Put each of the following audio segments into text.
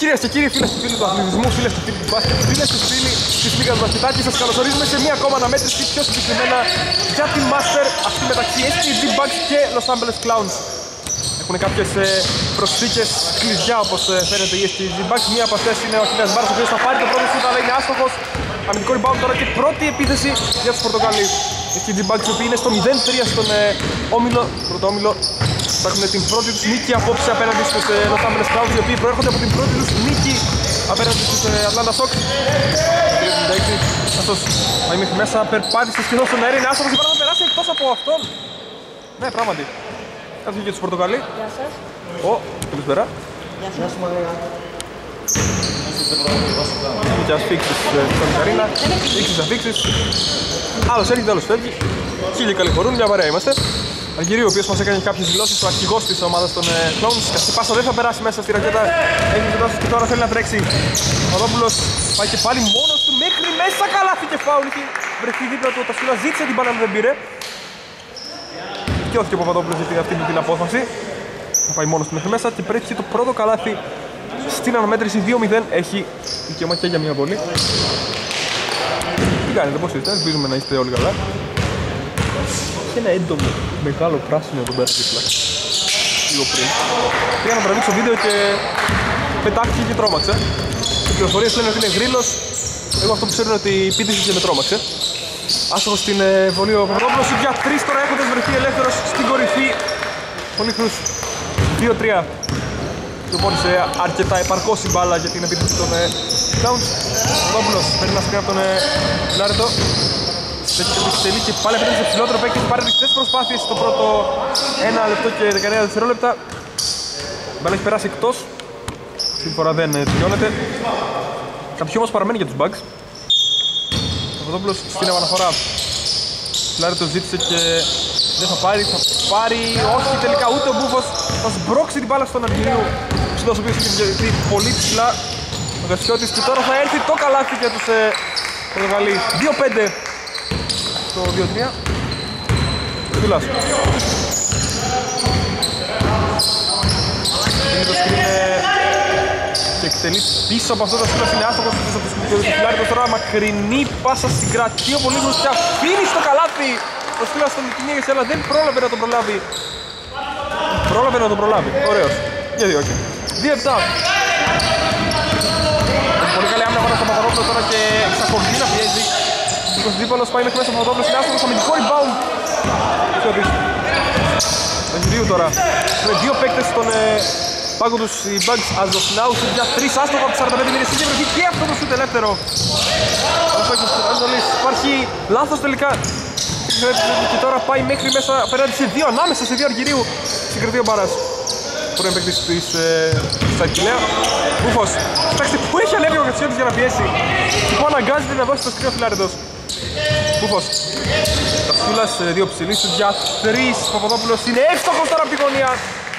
Κυρίες και κύριοι, φίλες και φίλοι του αθλητισμού, φίλες και φίλοι του μπάσκετ, φίλες και φίλοι της Λίγας Μπασκετάκη, σας καλωσορίζουμε σε μια ακόμα αναμέτρηση πιο συγκεκριμένα για τη Master αυτή μεταξύ SKG Bucks και Los Angeles Clowns. Έχουν κάποιες προσθήκες κλειδιά όπως φαίνεται οι SKG Bucks. Μία από αυτές είναι ο Αχιλέα Μπάρα, ο οποίος θα πάρει το πρώτο σούτ, αλλά είναι άστοχος. Αμυντικό rebound τώρα και πρώτη επίθεση για τους Πορτογαλί. Οι SKG Bucks οι οποίοι είναι στο 0-3 στον ε, όμιλο, πρώτο όμιλο θα έχουν την πρώτη τους νίκη απόψε απέναντι στους ε, Los Angeles Clowns οι οποίοι προέρχονται από την πρώτη τους νίκη απέναντι στους ε, Atlanta Sox. Αυτός πάει μέχρι μέσα, περπάτησε σχεδόν στον αέρα, είναι άστοχος, υπάρχει να περάσει εκτός από αυτόν. Ναι, πράγματι. Κάτι για τους Πορτογαλί. Γεια σας. Ω, καλησπέρα. Γεια σας. Και αφήξεις στον Καρίνα, ήξεις αφήξεις. Άλλος έρχεται, άλλος φεύγει. Χίλιοι καλή χωρούν, μια παρέα είμαστε. Αργυρίου, ο οποίος μας έκανε κάποιες δηλώσεις, ο αρχηγός της ομάδας των ε, Clowns. Αυτή πάσα δεν θα περάσει μέσα στη ρακέτα. Έχει κοιτάσει και τώρα θέλει να τρέξει. Ο Παπαδόπουλος πάει και πάλι μόνος του μέχρι μέσα. Καλάθι και φάουλ. Έχει βρεθεί δίπλα του. Ο Τασούλα ζήτησε την μπάλα, αλλά δεν πήρε. Δικαιώθηκε ο Παπαδόπουλος για αυτή την απόφαση. Θα πάει μόνος του μέχρι μέσα και πρέπει το πρώτο καλάθι στην αναμέτρηση 2-0. Έχει δικαίωμα και για μια βολή. Τι κάνετε, πώς είστε, ελπίζουμε να είστε όλοι καλά. Έχει ένα έντομο μεγάλο πράσινο εδώ πέρα δίπλα. Λίγο πριν. Πήγα να τραβήξω βίντεο και πετάχτηκε και τρόμαξε. Οι πληροφορίες λένε ότι είναι γρήλος. Εγώ αυτό που ξέρω είναι ότι πίτησε και με τρόμαξε. Άσχος στην ε, βολή ο Παπαδόπουλος για τρεις τώρα έχοντας βρεθεί ελεύθερος στην κορυφή. Πολύ χρούς. 2-3. Προπόνησε αρκετά επαρκώς η μπάλα για την επίθεση των ε, Clowns. Ο Παπαδόπουλος παίρνει ένα σκριν από τον ε, Λάρετο. Έχει το εξελί και πάλι επίτευξε ψηλότερο παίκτη. Έχει πάρει αρκετές προσπάθειες στο πρώτο 1 λεπτό και 19 δευτερόλεπτα. Η μπάλα έχει περάσει εκτός. Αυτή τη φορά δεν ε, τελειώνεται. Κάποιοι όμως παραμένει για τους Bugs. Ο Παπαδόπουλος στην επαναφορά. Λάρη το ζήτησε και δεν θα πάρει, θα πάρει, όχι τελικά ούτε ο Μπούφος θα σμπρώξει την μπάλα στον Αργυρίου ψηλός ο οποίος έχει διαλυθεί πολύ ψηλά ο Γασιώτης και τώρα θα έρθει το καλάθι για τους ε, Πορτογαλί 2-5 στο 2-3 Δουλάς Είναι το σκριν ε, και εκτελείς πίσω από αυτό το σκύλος είναι άστοχος πίσω από το σκυλάρικος τώρα μακρινή πάσα συγκρατεί ο Πολύγρος και αφήνει στο καλάθι. Ο σκύλος στον κυνήγησε αλλά δεν πρόλαβε να τον προλάβει. Πρόλαβε να τον προλάβει, ωραίος. Για δύο όχι 2-7 Πολύ καλή άμυνα πάνω στο Παπαδόπουλο τώρα και εξακολουθεί να πιέζει ο δίπολος πάει μέχρι μέσα ο Παπαδόπουλος είναι άστοχος αμυντικό rebound Εγγυρίου τώρα. Με δύο παίκτες στον ε, πάγκο τους οι Bugs as of now. Σε για τρεις άστοχα από 45 μήνες. Είχε βρεθεί και αυτό το σούτ ελεύθερο. Ο παίκτης του Άντολης υπάρχει λάθος τελικά. Και τώρα πάει μέχρι μέσα απέναντι σε δύο ανάμεσα σε δύο Αργυρίου. Συγκρατεί ο Μπάρας. Πρώην παίκτης της ε, στα Κιλέα Ρούφος, κοιτάξτε πού έχει ανέβει ο Κατσιώτης για να πιέσει. Και πού αναγκάζεται να δώσει το σκρίνο φιλάρετος Ρούφος, Τασούλας ε, δύο ψηλής για τρεις. Παπαδόπουλος είναι εύστοχος τώρα από τη γωνία.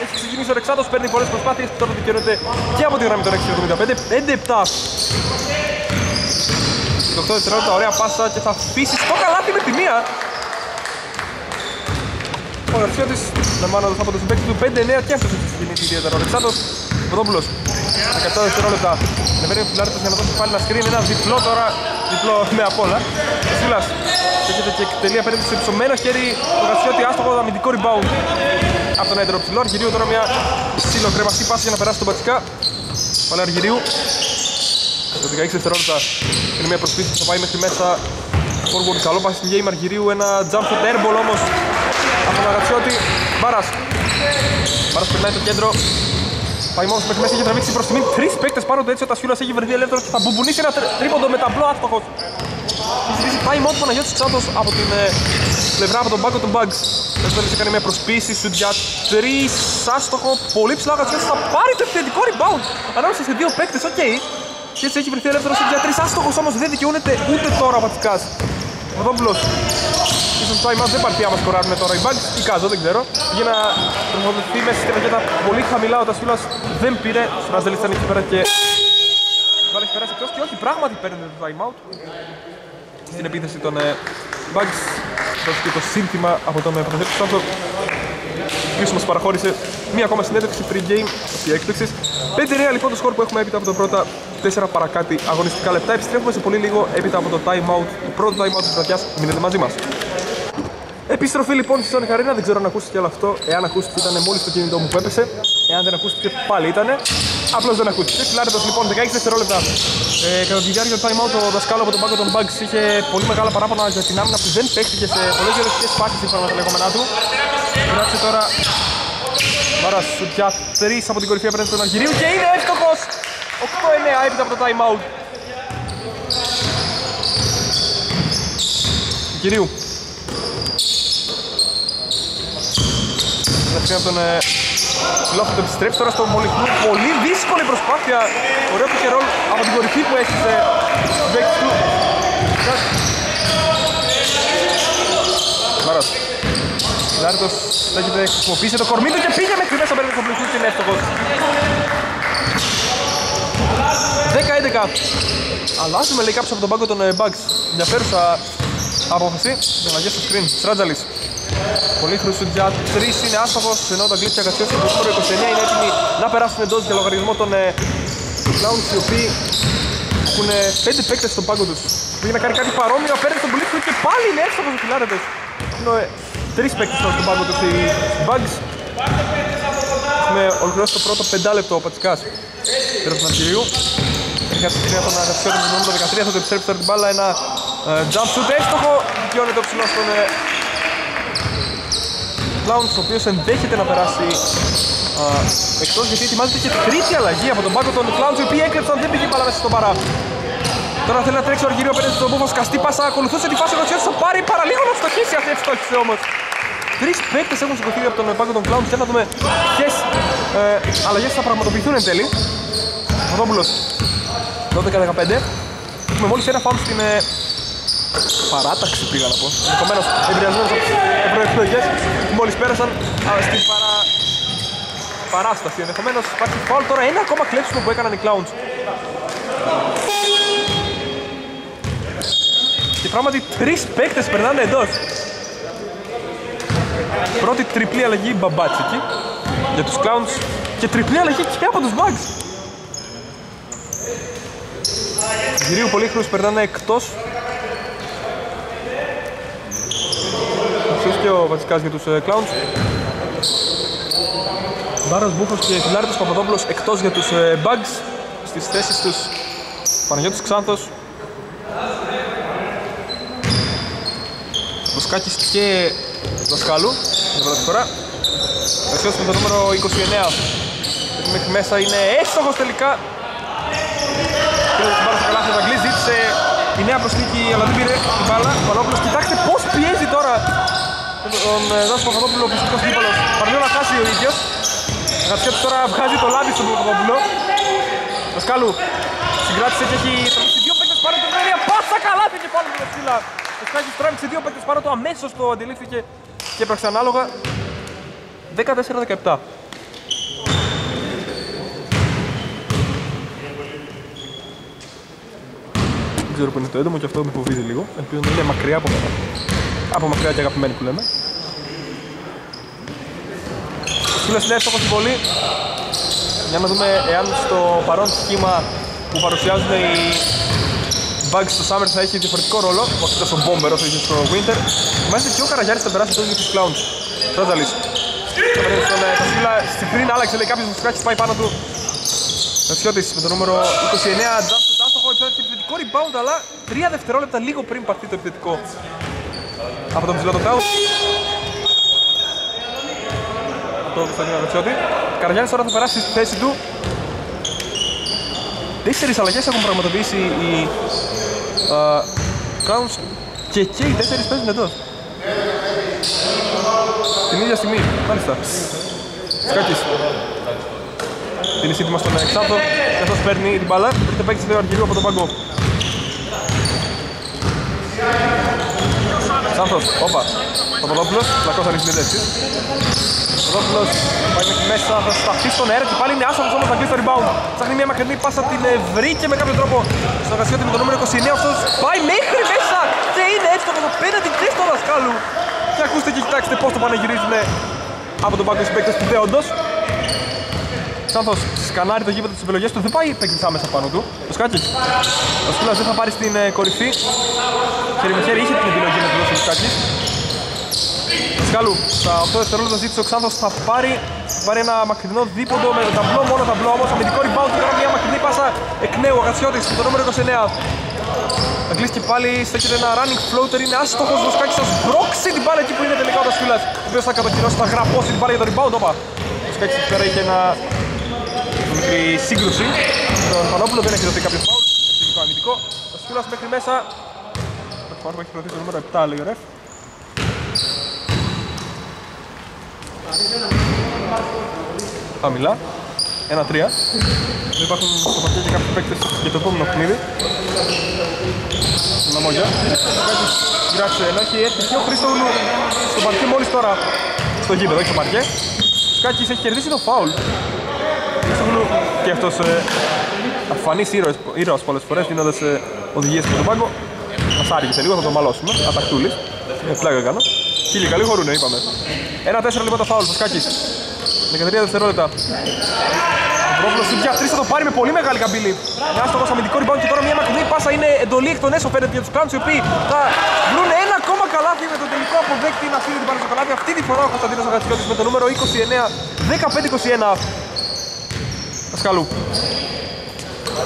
Έχει ξεκινήσει ο Ρεξάτος, παίρνει πολλές προσπάθειες που τώρα δικαιώνεται και από τη γραμμή των 6.75 5-7 8 δευτερόλεπτα, ωραία πάσα και θα αφήσει το καλάθι με τη μία. Ο Γαρσιώτης λαμβάνοντας από το συμπέκτη του 5-9 και αυτός έχει ξεκινήσει ιδιαίτερα ο Ρεξάτος Παπαδόπουλος 17 δευτερόλεπτα. Ανεβαίνει ο Φιλάρητος για να δώσει πάλι ένα screen ένα διπλό τώρα διπλό με απ' όλα. Ο Σίλας έρχεται και εκτελεί απέναντι σε ψωμένο χέρι. Ο Γαρσιώτη άστοχο αμυντικό rebound. Από τον έντερο ψηλό Αργυρίου τώρα μια ψηλοκρεμαστή πάση για να περάσει τον Πατσικά. Πάλι Αργυρίου. Το 16 δευτερόλεπτα. Είναι μια προσπίση που θα πάει μέχρι μέσα. Forward καλό πάση στην game Αργυρίου ένα jump shot airball όμως. Από τον Αγατσιώτη Μπάρας. Μπάρας περνάει το κέντρο Πάει μόνος μέχρι μέσα, έχει τραβήξει προς τιμήν τρεις παίκτες πάνω του έτσι ο Τασιούλας έχει βρεθεί ελεύθερος και θα μπουμπουνίσει ένα τρίποντο με ταμπλό άστοχος. Έχει ζητήσει πάει μόνο του Παναγιώτης Ξάντος από την ε, πλευρά από τον πάγκο του Bugs δεν θέλει κάνει μια προσπίση σου για τρεις άστοχο πολύ ψηλά ο Αγατσιώτης θα πάρει το επιθετικό rebound. Ανάμεσα σε δύο παίκτες, οκ. Okay. Και έτσι έχει βρεθεί ελεύθερος για τρεις άστοχος όμως δεν δικαιούνται ούτε τώρα ο Πατσικάς Παπαδόπουλος Ίσως το time out δεν πάρει άμα σκοράρουν τώρα οι Bugs ή Κάζο, δεν ξέρω. Για να τροφοδοτηθεί μέσα στην ρακέτα πολύ χαμηλά. Ο Τασφύλας δεν πήρε. Στον ήταν εκεί πέρα και Βάλε έχει περάσει εκτός. Και όχι πράγματι παίρνει το time out. Στην επίθεση των ε, Bugs Δώθηκε το σύνθημα από τον Παπαδόπουλο πίσω μας παραχώρησε μία ακόμα συνέντευξη pre-game αυτή έκπληξης. 5-9 λοιπόν το σκορ που έχουμε έπειτα από τα πρώτα. 4 παρακάτι αγωνιστικά λεπτά. Επιστρέφουμε σε πολύ λίγο έπειτα από το time out, το πρώτο time out της βραδιάς. Μείνετε μαζί μας. Επιστροφή λοιπόν στη Sonic Arena, δεν ξέρω αν ακούστηκε όλο αυτό. Εάν ακούστηκε ήταν μόλις το κινητό μου που έπεσε. Εάν δεν ακούστηκε πάλι ήταν. Απλώς δεν ακούστηκε. Φιλάρετος λοιπόν 16 δευτερόλεπτα. Ε, κατά τη διάρκεια του time out ο δασκάλος από τον πάγκο των Bugs είχε πολύ μεγάλα παράπονα για την άμυνα που δεν παίχτηκε σε πολλές διαδοχικές φάσεις σύμφωνα με τα λεγόμενά του. Γράψε τώρα Μάρας σουτιά 3 από την κορυφή απέναντι στον Αργυρίου και είναι εύστοχος! 8-9 έπειτα από το time out. Κυρίου Κατευθείαν από τον Λόφο το επιστρέψει τώρα στο Μολυχνού. Πολύ δύσκολη προσπάθεια. Ωραίο pick and roll από την κορυφή που έστησε Μπέκ του. Μάρας. Λάρτος έχετε χρησιμοποιήσει το κορμί του και πήγε μέχρι μέσα πέρα στο πληθύ και είναι εύστοχος. 10-11. Αλλάζουμε λέει κάποιος από τον πάγκο των ε, Bugs. Ενδιαφέρουσα απόφαση. Για να στο screen. Στράτζαλης. Πολύ χρυσού για 3 είναι άστοχος ενώ τα γλύψια κατσιώσει το νούμερο 29 είναι έτοιμοι να περάσουν εντός για λογαριασμό των ε, Clowns οι οποίοι έχουν 5 παίκτες στον πάγκο τους. Πήγε να κάνει κάτι παρόμοιο, παίρνει τον Πολύχρου και πάλι είναι εύστοχος ο φιλάρετος. Είναι 3 ε, παίκτες στον πάγκο τους οι Bugs. Έχουμε ολοκληρώσει το πρώτο 5 λεπτό ο Πατσικάς. Πέρα του Ναρτηρίου. Έχει κατευθυνία τον Αδερφιό του νούμερο 13, θα το επιστρέψει τώρα την μπάλα, ένα ε, jump shoot έστοχο. Δικαιώνεται το ψηλός στον Clowns ο οποίος ενδέχεται να περάσει α, εκτός γιατί ετοιμάζεται και τρίτη αλλαγή από τον πάγκο των Clowns οι οποίοι έκρεψαν δεν πήγε μπάλα μέσα στον παρά. Τώρα θέλει να τρέξει ο Αργυρίος απέναντι στον Μπούφος, σκαστή πάσα, ακολουθούσε τη φάση ο στο πάρει παραλίγο να στοχίσει, αυτή ευστόχησε όμως. Τρεις παίκτες έχουν σηκωθεί από τον πάγκο των Clowns και να δούμε ποιες ε, αλλαγές θα πραγματοποιηθούν εν τέλει. Βαδόπουλος 12-15. Έχουμε μόλις ένα φάουλ στην ε, παράταξη πήγα να πω. Ενδεχομένως επηρεασμένος από τις ευρωεκλογές που μόλις πέρασαν στην παρα... παράσταση. Ενδεχομένως υπάρχει φάουλ τώρα ένα ακόμα κλέψιμο που έκαναν οι Clowns. Και πράγματι τρεις παίκτες περνάνε εντός. Πρώτη τριπλή αλλαγή μπαμπάτσικη για τους Clowns και τριπλή αλλαγή και από τους Bugs. Γυρίου Πολύχρους περνάνε εκτός και ο Βατσικάς για τους ε, Clowns. Μπάρας Μπούφος και Φιλάρητος Παπαδόπουλος εκτός για τους ε, Bugs. Στις θέσεις τους Παναγιώτης Ξάνθος. Βοσκάκης και Δασκάλου για πρώτη φορά. Ευθύος με το νούμερο 29. Μέχρι μέσα είναι έστοχος τελικά. Πήρε την μπάλα στο καλάθι, ο Βαγγλής ζήτησε η νέα προσθήκη αλλά δεν πήρε την μπάλα. Ο Πανόπουλος κοιτάξτε πώς πιέζει τώρα τον Δάσο Παπαδόπουλο, ο φυσικός δίπαλος. Παρνιώ να χάσει ο ίδιος. Γατσιώτης τώρα βγάζει το λάδι στον Παπαδόπουλο. Δασκάλου συγκράτησε και έχει τραβήξει δύο παίκτες πάνω την ενέργεια. Πάσα καλά και πάνω από το ψηλά. Ο Σκάκης τράβηξε δύο παίκτες πάνω του, αμέσως το αντιλήφθηκε και έπραξε ανάλογα. 14-17. Δεν ξέρω που είναι το έντομο και αυτό με φοβίζει λίγο. Ελπίζω να είναι μακριά από μένα. Από μακριά και αγαπημένη που λέμε. Ο Σίλος είναι εύστοχος στην πολύ. Για να δούμε εάν στο παρόν σχήμα που παρουσιάζουν οι Bugs στο Summer θα έχει διαφορετικό ρόλο. Όχι τόσο Bomber όσο είχε στο Winter. Μέσα και ο Καραγιάρης θα περάσει τόσο για τους Clowns. Ρότζαλης. Στον Κασίλα στην πριν άλλαξε λέει κάποιος μου πάει πάνω του. Ρασιώτης με το νούμερο 29. Jump του Τάστοχο. Επιθετικό rebound αλλά 3 δευτερόλεπτα λίγο πριν πάρθει το επιθετικό από τον ψηλό το Κάους. Το Κωνσταντίνο Αβετσιώτη. Καραγιάννης τώρα θα περάσει στη θέση του. Τέσσερις αλλαγές έχουν πραγματοποιήσει οι uh, Crowns και και οι τέσσερις παίζουν εδώ. Την ίδια στιγμή, μάλιστα. Σκάκης. Την εισήτη μας στον Εξάπτο και αυτός παίρνει την μπάλα. Βρίσκεται παίκτης του Αργυρίου από τον παγκό. Σάνθος, όπα. Παπαδόπουλος, πλακός ανοίξει την έντευξη. Παπαδόπουλος πάει μέχρι μέσα, θα σταθεί στον αέρα και πάλι είναι άσχολος όμως θα κλείσει το rebound. Ψάχνει μια μακρινή πάσα, την ε, βρήκε με κάποιο τρόπο στο Γασιώτη με το νούμερο 29. Αυτός πάει μέχρι μέσα και είναι έτσι το πέναντι και στο δασκάλου. Και ακούστε και κοιτάξτε πώς το πανεγυρίζουνε από τον πάγκο παίκτες του Θέοντος. Σάνθος σκανάρει το γήπεδο τις επιλογές του, δεν πάει παίκτης άμεσα πάνω του. Ο Σκάκης. Ο Σκύλας δεν θα πάρει στην ε, κορυφή. Χέρι με χέρι είχε την επιλογή να του δώσει ο Σκάκης. Σκάλου, στα 8 δευτερόλεπτα ζήτησε ο Ξάνθος θα πάρει, θα πάρει ένα μακρινό δίποντο με το ταμπλό, μόνο ταμπλό όμως, αμυντικό rebound και τώρα μια μακρινή πάσα εκ νέου, ο Γατσιώτης το νούμερο 29. Θα κλείσει και πάλι, στέκεται ένα running floater, είναι άστοχος, ο Σκάκης θα σμπρώξει την μπάλα εκεί που είναι τελικά ο Τασκύλας, ο οποίος θα κατοχυρώσει, θα γραπώσει την μπάλα για το rebound, όπα. Ο Σκάκης εκεί πέρα είχε ένα μικρή σύγκρουση, τον Πανόπουλο δεν έχει δοθεί κάποιος foul, επιθετικό αμυντικό. Ο Σκύλας μέχρι μέσα, το έχει προωθεί το νούμερο 7 λέει ο ρεφ. Χαμηλά. 1-3. Δεν υπάρχουν στο πακέτο και κάποιοι παίκτες για το επόμενο παιχνίδι. Λαμόγια. Κάτι γράψε ένα και έρθει και ο Χρήστογλου στο παρκέ μόλις τώρα στο γήπεδο, όχι στο παρκέ. Σκάκης έχει κερδίσει το φάουλ. Χρήστογλου και αυτός ε, αφανής ήρωας, ήρωας πολλές φορές δίνοντας ε, οδηγίες από τον πάγκο. Μας άργησε λίγο, θα τον μαλώσουμε. Ατακτούλης. Ε, πλάκα κάνω. Χίλιοι καλοί χωρούνε, είπαμε. Ένα τέσσερα λοιπόν το φάουλ, Φασκάκης. 13 δευτερόλεπτα. Ο Μπρόβλος του για 3 θα το πάρει με πολύ μεγάλη καμπύλη. Ένα άστοχος αμυντικό rebound και τώρα μια μακρινή πάσα είναι εντολή εκ των έσω φαίνεται για τους Clowns οι οποίοι θα βρουν ένα ακόμα καλάθι με τον τελικό αποδέκτη να στείλει την πάνω στο καλάθι. Αυτή τη φορά ο Κωνσταντίνος Αγατσιώτης με το νούμερο 29, 15-21. Πασκαλού.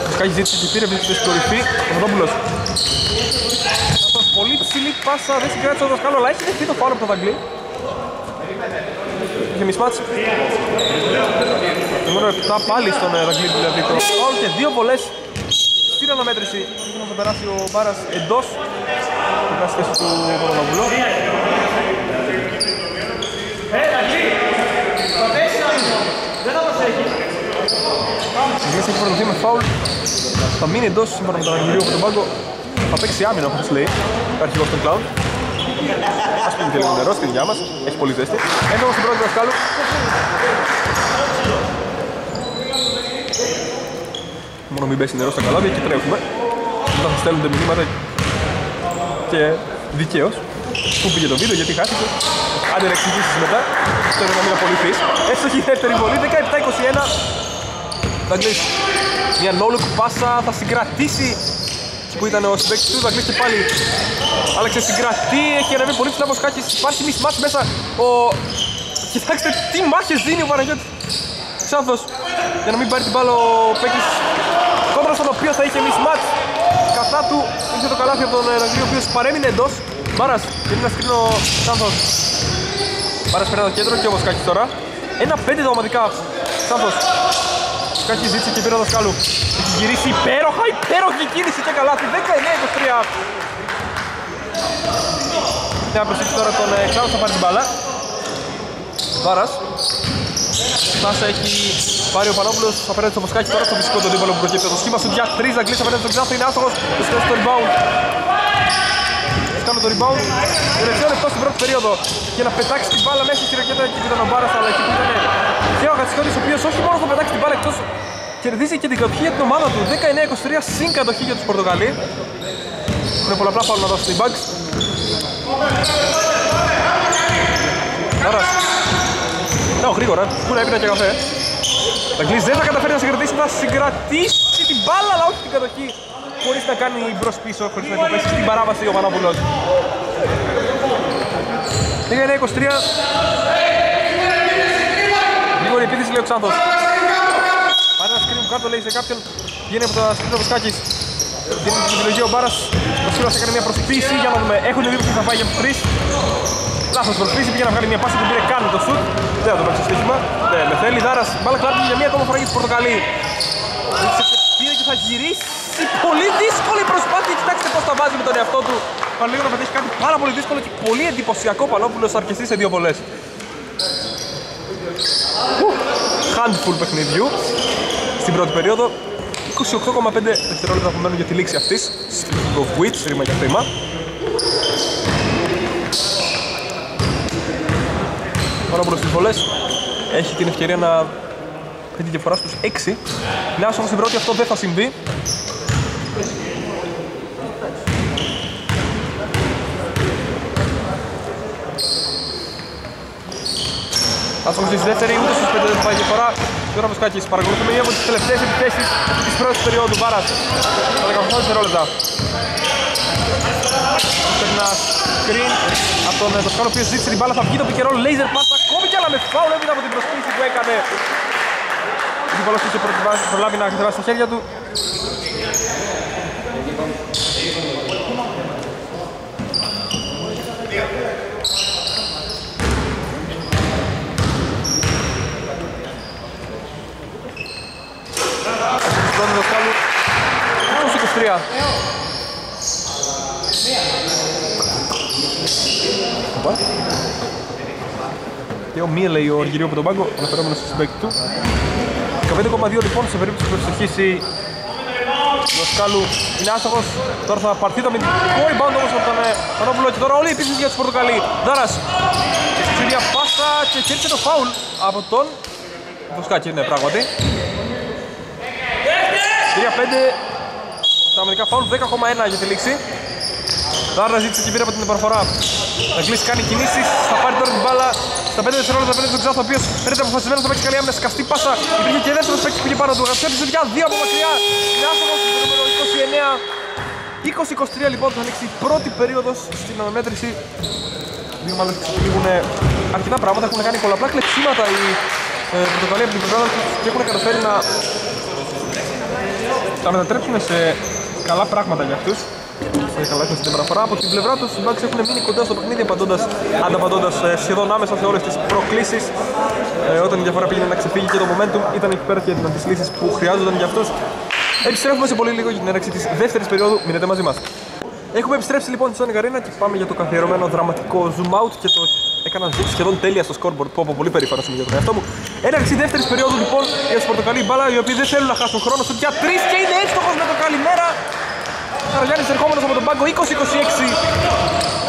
Πασκάλη ζήτησε και πήρε βρίσκεται στην κορυφή. Ο Παπαδόπουλος. Πολύ ψηλή πάσα, δεν συγκράτησε ο Δασκάλο, αλλά έχει δεχτεί το φάουλ από τον Δαγκλή. Είχε μισμάτς. Νούμερο 7 πάλι στον Δαγκλή δηλαδή το φάουλ και δύο βολές στην αναμέτρηση. Θα περάσει ο Μπάρας εντός. Θα περάσει θέση του Παπαδόπουλου. έχει προδοθεί με φάουλ. Θα μείνει εντός σύμφωνα με τον Αγγλίου από τον πάγκο. Θα παίξει άμυνα όπως λέει. Αρχηγός των Clown. Ας πούμε και λίγο νερό στη δουλειά μας. Έχει πολύ ζέστη. Έντομο στην πρώτη δασκάλου. Μόνο μην πέσει νερό στα καλάδια και τρέχουμε. Μετά θα στέλνονται μηνύματα και δικαίως. Πού πήγε το βίντεο, γιατί χάθηκε. Άντε να εξηγήσεις μετά. Θέλω να μην απολυθείς. Έστοχη δεύτερη βολή, 17-21. Θα κλείσει. Μια no-look πάσα θα συγκρατήσει που ήταν ο συμπαίκτης του, θα κλείσει και πάλι. Άλλαξε συγκρατή, έχει ανέβει πολύ ψηλά από σκάκης, υπάρχει μισμάτς μέσα. Ο... Κοιτάξτε τι μάχες δίνει ο Παναγιώτης. Ξάνθος για να μην πάρει την μπάλα ο παίκτης. Κόντρα στον οποίο θα είχε μισμάτς κατά του ήρθε το καλάθι από τον Ραγκλή ο οποίος παρέμεινε εντός. Μπάρας και είναι ένα σκρίνο Ξάνθος. Μπάρας περνάει το κέντρο και ο Βοσκάκης τώρα. Ένα πέντε δραματικά Ξάνθος Σκάκη ζήτησε και πήρε ο δασκάλου. Έχει γυρίσει υπέροχα, υπέροχη κίνηση και καλάθι. 19-23. Μια προσέξη τώρα τον Κλάου θα πάρει την μπάλα. Βάρας. Πάσα έχει πάρει ο Πανόπουλος, θα παίρνει το Βοσκάκι τώρα στο φυσικό το δίπολο που προκύπτει. Το σχήμα σου για 3 θα κλείσει, θα παίρνει τον Ξάθο, είναι άστοχος. Το σκέφτεται το rebound. Κάνει το rebound. Τελευταίο λεπτό στην πρώτη περίοδο για να πετάξει την μπάλα μέσα στη ρακέτα εκεί που ήταν ο Μπάρας, αλλά εκεί που ήταν και ο Χατσικώτης ο οποίος όχι μόνος θα πετάξει την μπάλα εκτός κερδίζει και την κατοχή για την ομάδα του. 19-23 συν κατοχή για τους Πορτογαλί με πολλαπλά φάουλ να δώσει την Bugs Άρας Ναι, γρήγορα, πού να έπεινα και καφέ. Ταγκλής δεν θα καταφέρει να συγκρατήσει, θα συγκρατήσει την μπάλα αλλά όχι την κατοχή χωρίς να κάνει μπρος πίσω, χωρίς να υποπέσει στην παράβαση ο Πανόπουλος 19-23 η επίθεση λέει ο Ξάνθος. Πάρει ένα screen που κάτω λέει σε κάποιον. Βγαίνει από το screen ο Βουσκάκης. Δίνει την επιλογή ο Μπάρας. Ο Σύρος έκανε μια προσποίηση για να δούμε. Έχουν δει που θα πάει για τρεις. Λάθος προσποίηση, πήγε να βγάλει μια πάση που πήρε καν το σουτ. Δεν θα το παίξει στοίχημα. Ναι, με θέλει. Δάρας, μπάλα κλάρτη για μια ακόμα φορά για τις Πορτοκαλί. Πήρε και θα γυρίσει. Πολύ δύσκολη προσπάθεια. Κοιτάξτε πώς τα βάζει με τον εαυτό του. Παλίγο να πετύχει κάτι πάρα πολύ δύσκολο και πολύ εντυπωσιακό Παλόπουλος αρκεστεί σε δύο βολές. Handful παιχνιδιού. Στην πρώτη περίοδο 28,5 δευτερόλεπτα που μένουν για τη λήξη αυτής. Street of Wits, ρήμα για χρήμα. Παράπολο στις βολές. Έχει την ευκαιρία να πει τη διαφορά στους 6 Νέας όμως στην πρώτη αυτό δεν θα συμβεί Άστοχος στη δεύτερη, ούτε στους 5 δεν πάει διαφορά. Τώρα Βοσκάκης παρακολουθούμε μία από τις τελευταίες επιθέσεις της πρώτης περίοδου. Βάρας, τα 18 δευτερόλεπτα. Ένα screen από τον Τοσκάλο, ο οποίος ζήτησε την μπάλα, θα βγει το πικερό laser pass, ακόμη και άλλα με φάουλ έμεινε από την προσποίηση που έκανε. Ο Κυπαλός είχε προλάβει να κατεβάσει τα χέρια του. Πρώτο Δοσκάλου, 20-23. Οπα. Και ο Μίε λέει ο Αργυρίου από τον πάγκο, αναφερόμενος στο συμπέκτη του. 15,2 λοιπόν σε περίπτωση που ευστοχίσει ο Σκάλου είναι άστοχος. Τώρα θα πάρθει το αμυντικό rebound όμως από τον ε, Πανόπουλο και τώρα όλοι οι επίσης για τους Πορτοκαλί. Δάρας. Στην ίδια πάσα και κέρδισε το φάουλ από τον Βοσκάκη, ναι πράγματι. 3-5 τα αμυντικά φάουλ 10,1 για τη λήξη. Δάρα ζήτησε και πήρε από την επαναφορά. Θα κλείσει, κάνει κινήσεις, θα πάρει τώρα την μπάλα. Στα 5 δευτερόλεπτα παίρνει τον Ξάθο, ο οποίος φαίνεται αποφασισμένος να παίξει καλή άμυνα. Σκαστή πάσα, υπήρχε και δεύτερος παίκτης που είχε πάνω του. Γραψέ της δύο από μακριά. Είναι άστοχος, το νούμερο 29. 20-23 λοιπόν θα ανοίξει η πρώτη περίοδος στην αναμέτρηση. Δύο μάλλον ξεφύγουν αρκετά πράγματα, έχουν κάνει πολλαπλά κλεψίματα οι ε, Πορτοκαλοί από την πλευρά και έχουν καταφέρει να τα μετατρέψουν σε καλά πράγματα για αυτούς σε καλά στην μεταφορά. Από την πλευρά τους, οι Bucks έχουν μείνει κοντά στο παιχνίδι απαντώντας, ανταπαντώντας ε, σχεδόν άμεσα σε όλες τις προκλήσεις. Ε, όταν η διαφορά πήγαινε να ξεφύγει και το momentum ήταν εκεί πέρα και ήταν τις λύσεις που χρειάζονταν για αυτούς. Επιστρέφουμε σε πολύ λίγο για την έναρξη της δεύτερης περίοδου. Μείνετε μαζί μας. Έχουμε επιστρέψει λοιπόν στη Sonic Arena και πάμε για το καθιερωμένο δραματικό zoom out και το έκαναν σχεδόν τέλεια στο scoreboard που από πολύ περήφανο είμαι για τον εαυτό μου. Έναρξη δεύτερης περίοδου λοιπόν για τους πορτοκαλί μπάλα οι οποίοι δεν θέλουν να χάσουν χρόνο στο πια 3 και είναι εύστοχος με το καλημέρα. Καραγιάννης ερχόμενος από τον πάγκο 20-26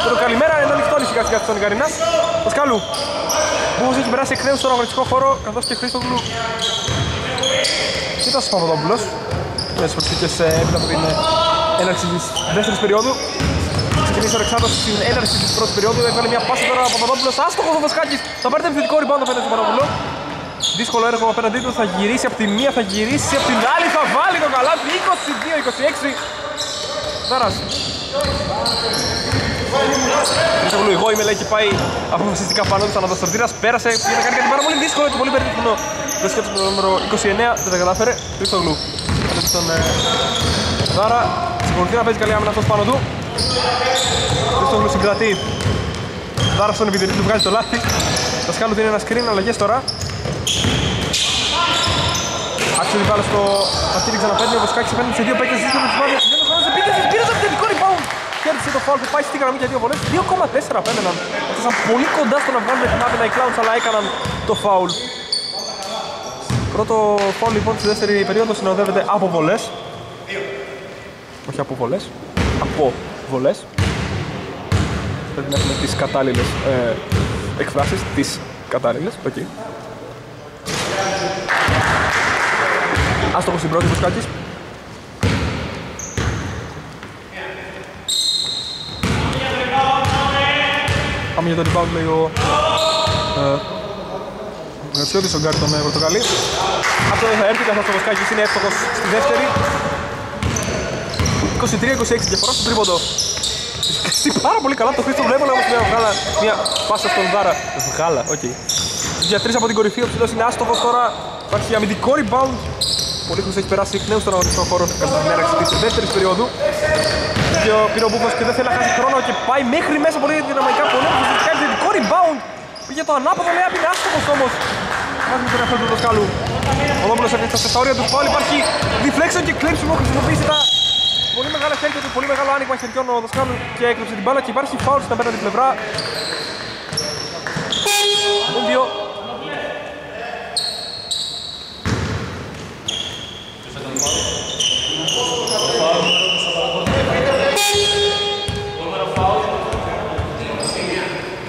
με το καλημέρα ενώ λιχτώνει σιγά σιγά στη Sonic Arena. Πασκάλου που έχει περάσει εκ νέου στον αγωνιστικό χώρο καθώς και Χρήστογλου και ο Παπαδόπουλος με τις προσθήκες έπειτα από την έναρξη της δεύτερης περίοδου ξεκινήσει ο Ρεξάτος στην έναρξη της πρώτης περίοδου. Έβγαλε μια πάση τώρα ο Παπαδόπουλος. Άστοχος ο Βοσκάκης θα πάρει το επιθετικό rebound απέναντι στον Πανόπουλο δύσκολο έργο απέναντί του. Θα γυρίσει από τη μία θα γυρίσει από την άλλη. Θα βάλει το καλάθι. 22-26 Δάρας Χρυσόγλου, εγώ είμαι λέει και πάει αποφασιστικά πάνω του αναδοστορτήρας Πέρασε, πήγε να κάνει κάτι πάρα πολύ δύσκολο και πολύ περίπτωμο Το σκέψο το νούμερο 29, δεν τα κατάφερε. Χρυσόγλου Ανέβει στον ε, Δάρα. Συγχωρηθεί να παίζει καλή άμυνα αυτός πάνω του Χρυσόγλου συγκρατεί. Δάρα στον επιθετή του βγάζει το λάθη. Δασκάλου δίνει ένα screen, αλλαγές τώρα. Άξιο την μπάλα στο πατήρι ξαναπέμπει, ο Βοσκάκης απέναντι σε δύο παίκτες δύσκολο τους βάλει. Δεν το χρόνος επίθεσης, πήρε το επιθετικό rebound. Κέρδισε το foul που πάει στη γραμμή για δύο βολές. 2,4 απέμεναν Έφτασαν πολύ κοντά στο να βγάλουν την άμυνα οι Clowns αλλά έκαναν το foul Πρώτο foul λοιπόν στη δεύτερη περίοδο συνοδεύεται από βολές. Όχι από βολές, από βολές Πρέπει να έχουμε τις κατάλληλες ε, εκφράσεις, τις κατάλληλες, okay. Άστοχος στην πρώτη Βουσκάκης. Πάμε για το rebound λέει ο Γρατσιώτης, ο Γκάρι τον Πορτοκαλί. Αυτό δεν θα έρθει καθώς ο Βουσκάκης είναι εύστοχος στη δεύτερη. 23-26 διαφορά στο τρίποντο. Σκαστεί πάρα πολύ καλά το Χρήστο βλέπω όμως μια βγάλα μια πάσα στον Δάρα. Βγάλα, οκ. Okay. Για τρεις από την κορυφή, ο ψηλός είναι άστοχος τώρα. Υπάρχει αμυντικό rebound Πολύ χρόνο έχει περάσει εκ νέου στον αγωνιστικό χώρο κατά την έναρξη της δεύτερης περίοδου. Και ο Πύρο Μπούφος και δεν θέλει να χάσει χρόνο και πάει μέχρι μέσα πολύ δυναμικά. Πολύ φυσικά επιθετικό rebound. Πήγε το ανάποδο, λέει απ' είναι άστοχος όμως. Βάζει τον εαυτό του το σκάλου. Ο Λόμπλο έρχεται στα όρια του πάλι. Υπάρχει deflection και κλέψιμο. Χρησιμοποιήσει τα πολύ μεγάλα χέρια του, πολύ μεγάλο άνοιγμα χεριών ο Δοσκάλου και έκλειψε την μπάλα και υπάρχει φάουλ στην απέναντι πλευρά. Δύο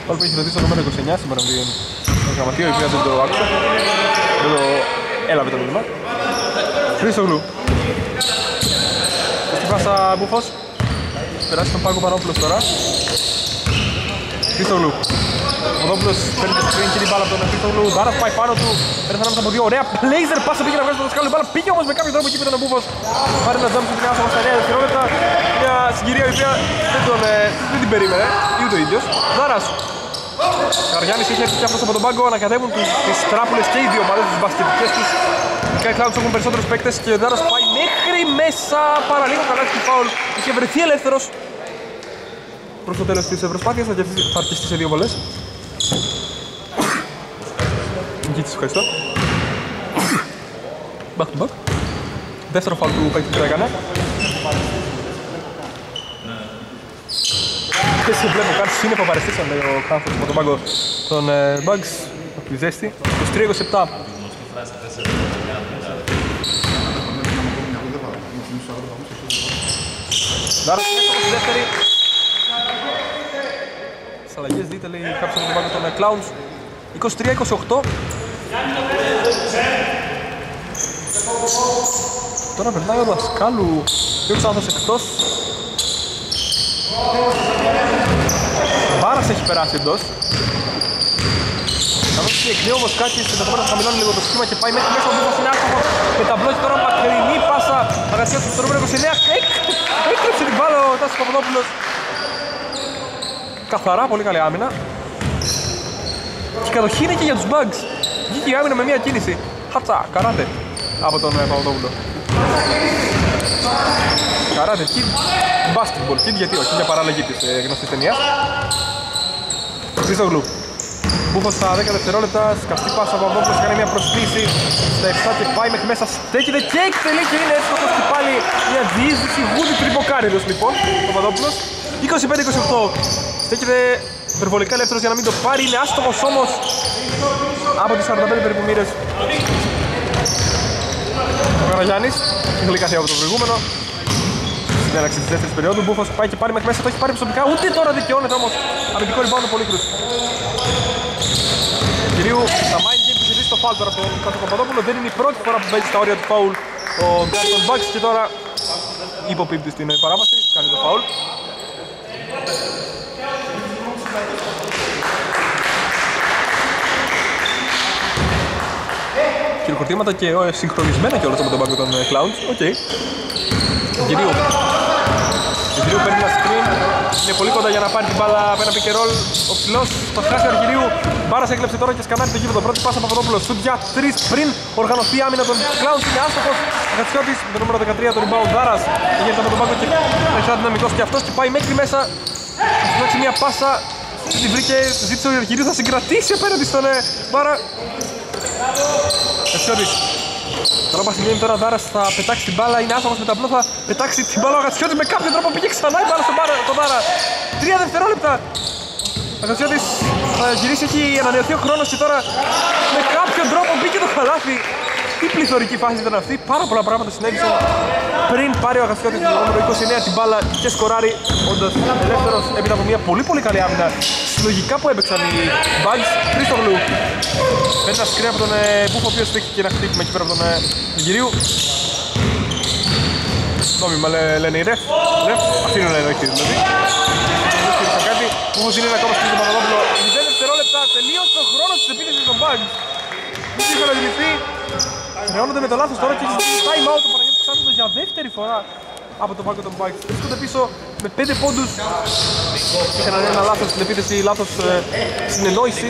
Πάλι που έχει δοθεί στο νούμερο 29 σήμερα με το γραμματείο, η οποία δεν το άκουσα. Δεν το έλαβε το μήνυμα. Χρήστογλου. Στην πάσα Μπούφος. Περάσει τον Πάγκο Πανόπουλος τώρα. Χρήστογλου. Ο Δόπουλος παίρνει το screen και την μπάλα από τον Χρήστογλου. Δάρας πάει πάνω του. Πέρασε ανάμεσα από δύο. Ωραία blazer πάσα πήγε να βγάλει το δασκάλο. Η μπάλα πήγε όμως με κάποιο τρόπο εκεί με τον Μπούφος. Πάρει ένα jump στην άσχημα στα 9 δευτερόλεπτα. Μια συγκυρία η οποία δεν, τον, ε, δεν την περίμενε. Ή ούτε ο ίδιος. Δάρας. Καριάννης είχε έρθει και αυτός από τον πάγκο. Ανακατεύουν τις, τις τράπουλες και οι δύο ομάδες τις μπασκετικές τους. Οι Kai Clouds έχουν περισσότερους παίκτες και ο Δάρας πάει μέχρι μέσα. Παραλίγο καλά στη φάουλ. Είχε βρεθεί ελεύθερος προς το τέλος της προσπάθειας. Θα κερδίσει- θα αρκεστεί σε δύο βολές. Νικήτης, ευχαριστώ. Back to back. Δεύτερο φάουλ του παίκτη που το έκανε. Και σε βλέπω καν σύννεφο παρεστήσαν λέει ο Κάνθος από τον πάγκο των ε, Bugs από τη ζέστη. 23-27. Δάρος εύκολος στη δεύτερη. Στις αλλαγές δείτε λέει κάποιος από τον πάγκο των ε, Clowns. 23-28. Τώρα περνάει ο δασκάλου. Δύο ξανθός εκτός. Μπάρας έχει περάσει εντός. Καθώς και εκνέει ο Βοσκάκης ενδεχομένως να χαμηλώνει λίγο το σχήμα και πάει μέχρι μέσα ο Μπούφος είναι άστοχος με τα μπλόκι τώρα μακρινή πάσα. Αγασίας του στο νούμερο 29 Εκ, έκλεψε την μπάλα ο Τάσος Παπαδόπουλος. Καθαρά πολύ καλή άμυνα. Και η κατοχή είναι και για τους Bugs. Βγήκε η άμυνα με μια κίνηση. Χατσα, καράτε από τον ε, Παπαδόπουλο. Καράτε, kid, basketball kid, γιατί όχι, για παράλληλη της ε, γνωστής ταινίας. Χρήστογλου. Μπούφος στα 10 δευτερόλεπτα, σκαφτή πάσα από Παπαδόπουλος, κάνει μια προσκλήση στα 7 και πάει μέχρι μέσα, στέκεται και εκτελεί και είναι εύστοχος και πάλι μια διείσδυση γούδι τριμποκάριδος λοιπόν, ο Παπαδόπουλος. 25-28, στέκεται υπερβολικά ελεύθερος για να μην το πάρει, είναι άστοχος όμως από τις 45 περίπου μοίρες ο Καραγιάννης, έχει γλυκαθεί από το προηγούμενο. Στην έναρξη της δεύτερης περίοδου, Μπούφος πάει και πάρει μέχρι μέσα, το έχει πάρει προσωπικά, ούτε τώρα δικαιώνεται όμως. Αμυντικό rebound πολύ κρούς. Κυρίου, τα mind game που ζητήσει το foul τώρα από τον Κάτω Παπαδόπουλο, δεν είναι η πρώτη φορά που παίζει στα όρια του foul ο γκαρντ των Bugs και τώρα υποπίπτει στην παράβαση, κάνει το foul. χειροκροτήματα και ε, συγχρονισμένα κιόλας από τον πάγκο των ε, Clowns. OK. Γυρίου. Γυρίου παίρνει ένα screen. Είναι πολύ κοντά για να πάρει την μπάλα από ένα pick and roll. Ο ψηλός θα χάσει ο Αργυρίου. Μπάρας έκλεψε τώρα και σκανάρει το γήπεδο. Πρώτη πάσα από Παπαδόπουλο. Σουτ για 3 πριν οργανωθεί η άμυνα των Clowns. Είναι άστοχος. Αγατσιώτης με το νούμερο 13 τον rebound. Δάρας γίνεται από τον πάγκο και έχει δυναμικός και αυτός και πάει μέχρι μέσα. Θα φτιάξει μια πάσα. Τη βρήκε, ζήτησε ο Αργυρίου, θα συγκρατήσει απέναντι στον ε, Μπάρα. Γατσιώτης. Τώρα πας στην τώρα Δάρας θα πετάξει την μπάλα, είναι άσχημος με τα μπλό, θα πετάξει την μπάλα ο Αγατσιώτης με κάποιο τρόπο πήγε ξανά η μπάλα στον Μπάρα, τον Δάρα. Τρία δευτερόλεπτα. Ο Αγατσιώτης θα γυρίσει, έχει ανανεωθεί ο χρόνος και τώρα με κάποιον τρόπο μπήκε το χαλάθι. Τι πληθωρική φάση ήταν αυτή, πάρα πολλά πράγματα συνέβησαν πριν πάρει ο Αγατσιώτης το νούμερο 29 την μπάλα και σκοράρει όντας ελεύθερος έπειτα από μια πολύ πολύ καλή άμυνα συλλογικά που έπαιξαν οι Bugs. Χρήστογλου παίρνει ένα σκριν από τον ε, Μπούφο ο οποίος έχει και ένα χτύπημα εκεί πέρα από τον ε, Γυρίου. Νόμιμα λέ, λένε οι ρεφ, ρεφ, αυτοί είναι λένε όχι δηλαδή. Δεν σκύρισαν κάτι, Μπούφος είναι ένα ακόμα στην Παπαδόπουλο. 0 δευτερόλεπτα, τελείωσε ο χρόνος της επίθεσης των Bugs. Μην είχαν αντιληφθεί, χρεώνονται με το λάθος τώρα και έχει time out ο Παναγιώτης Ξάνθος για δεύτερη φορά από τον πάγκο των Bugs. Βρίσκονται πίσω με 5 πόντους. Είχαν ένα λάθος στην επίθεση, λάθος ε, συνεννόηση.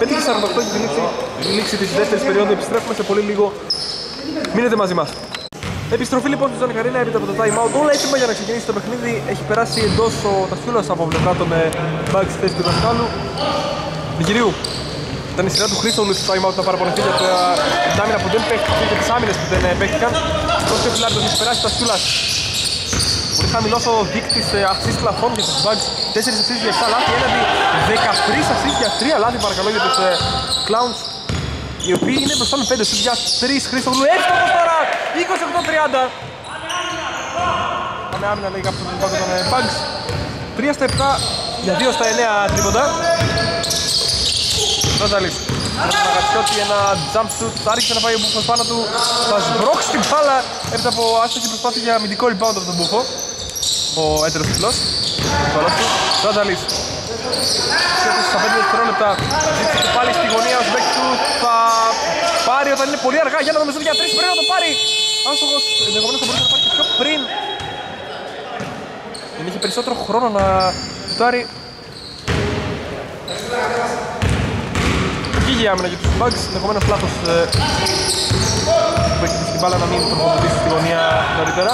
5 και 48 έχει τη λήξη, η λήξη της δεύτερης περίοδου. Επιστρέφουμε σε πολύ λίγο. Μείνετε μαζί μας. Επιστροφή λοιπόν στη ζώνη Καρίνα έπειτα από το time out. Όλα έτοιμα για να ξεκινήσει το παιχνίδι. Έχει περάσει εντός ο Τασφύλος από πλευρά των ε, Bugs στη θέση του δασκάλου. Δικηρίου. Ήταν η σειρά του Χρήστολου στο time out να παραπονεθεί για τα την άμυνα που δεν παίχτηκε και τις άμυνες που δεν ε, παίχτηκαν. Τόσο και ο Φιλάρντος έχει περάσει ο Τασφύλας. Πολύ χαμηλός ο δείκτης ε, assist λαθών για τους Bugs. 4 assist για 7 λάθη έναντι 13 assist για 3 λάθη παρακαλώ για τους ε, Clowns. Οι οποίοι είναι μπροστά με 5 σουτ για 3 Χρήστογλου. Εύστοχος τώρα! 28-30. Πάμε άμυνα λέει κάποιος από τον πάγκο των ε, Bugs. 3 στα 7 για 2 στα 9 τρίποτα. Ρόζαλης. Με τον Αγατσιώτη ένα jump shoot, άρχισε να πάει ο Μπούφος πάνω του, θα σμπρώξει την μπάλα. Έπειτα από άστοχη προσπάθεια για αμυντικό rebound από τον Μπούφο. Ο έτερος τυφλός, ο του. Ρόζαλης. Στα 5 δευτερόλεπτα ζήτησε και πάλι στη γωνία ο Σμπέκ του θα πάρει όταν είναι πολύ αργά. Για να νομίζω για 3 πρέπει να το πάρει. Άστοχος, ενδεχομένως θα μπορούσε να πάρει και πιο πριν. Δεν είχε περισσότερο χρόνο να σουτάρει Πήγε η άμυνα για τους Bugs, ενδεχομένως λάθος ε, που έχει την μπάλα να μην τροφοδοτήσει στη γωνία νωρίτερα.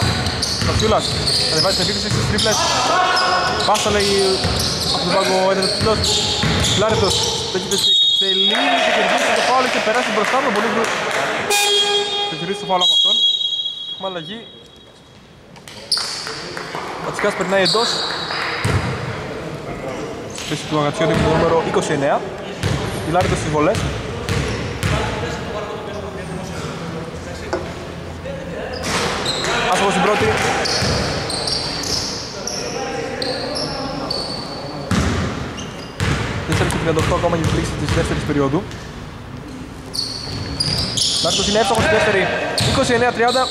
Σασιούλας, κατεβάζει την επίθεση στις τρίπλες. Πάσα λέει από τον πάγκο ο ένας ψηλός Λάρετος, στέκεται σε εξελίγει και κερδίσει το φάουλ και περάσει μπροστά του πολύ γρήγορα Θα κερδίσει το φάουλ από αυτόν. Έχουμε αλλαγή. Ο Ματσικάς περνάει εντός. Πίση του Αγατσιώτη με το νούμερο 29 Η Λάρετος στις βολές Άσχος στην πρώτη. Τέσσερις και 38 ακόμα για την λήξη της δεύτερης περίοδου. Λάρτος είναι εύστοχος στη δεύτερη. 29-30.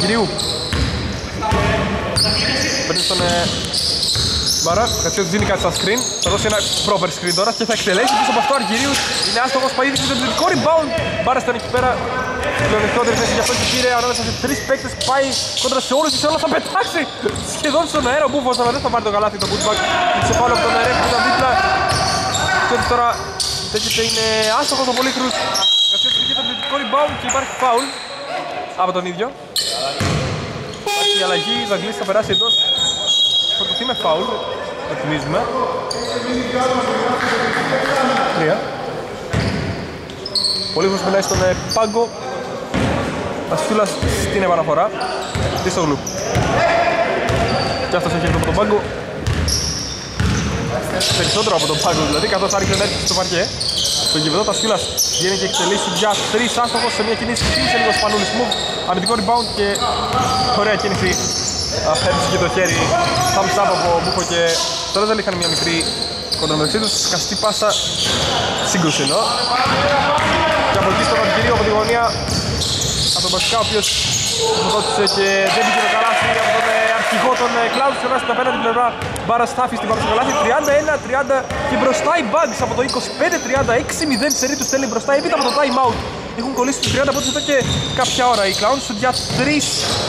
Κυρίου. Παίρνεις στον ε, Μπάρα, κατσί του δίνει κάτι στα screen. Θα δώσει ένα proper screen τώρα και θα εκτελέσει πίσω από αυτό Αργυρίους. Είναι άστοχος, πάει ήδη στο επιθετικό rebound. Μπάρα ήταν εκεί πέρα. Πλεονεκτότερη θέση για αυτό και πήρε ανάμεσα σε τρεις παίκτες πάει κόντρα σε όλους τους όλους θα πετάξει. Σχεδόν στον αέρα ο Μπούφος αλλά δεν θα πάρει το καλάθι το putback σε πάνω από τον αέρα που ήταν δίπλα. Και ότι τώρα τέτοιο είναι άστοχος ο Πολύκρους. Γαρσίας πήγε το πληθυντικό rebound και υπάρχει foul από τον ίδιο. Υπάρχει η αλλαγή, η Δαγκλής θα περάσει εντός φορτωθεί με foul το θυμίζουμε Τρία Πολύχρος μιλάει στον ε, Πάγκο. Αστούλας στην επαναφορά. Τίστογλου Και αυτός έχει από τον Πάγκο. Περισσότερο από τον Πάγκο δηλαδή καθώς άρχισε να έρθει στο παρκέ Στο γηπεδό Ταστούλας βγαίνει και εκτελήσει για τρεις άστοχος σε μια κινήση. Σε λίγο σπανούλης. Move. Αμυντικό rebound και ωραία κίνηση Αφαίρεσε και το χέρι. Thumbs up από Μπούχο και τώρα δεν είχαν μια μικρή κοντά μεταξύ τους. Σκαστή πάσα σύγκρουση ενώ και από εκεί στον Αργυρίο από τη γωνία από τον Πασικά ο οποίος δότησε και δεν πήγε το καλάθι από τον ε, αρχηγό των Clouds και στην απέναντι πλευρά Μπάρας Στάφης στην παρουσία καλάθι 31-30 και μπροστά οι Bugs από το 25-30 6-0 σερί τους στέλνει μπροστά. Έπειτα από το time out έχουν κολλήσει τους 30 πόντους εδώ και κάποια ώρα. Οι Clowns για 3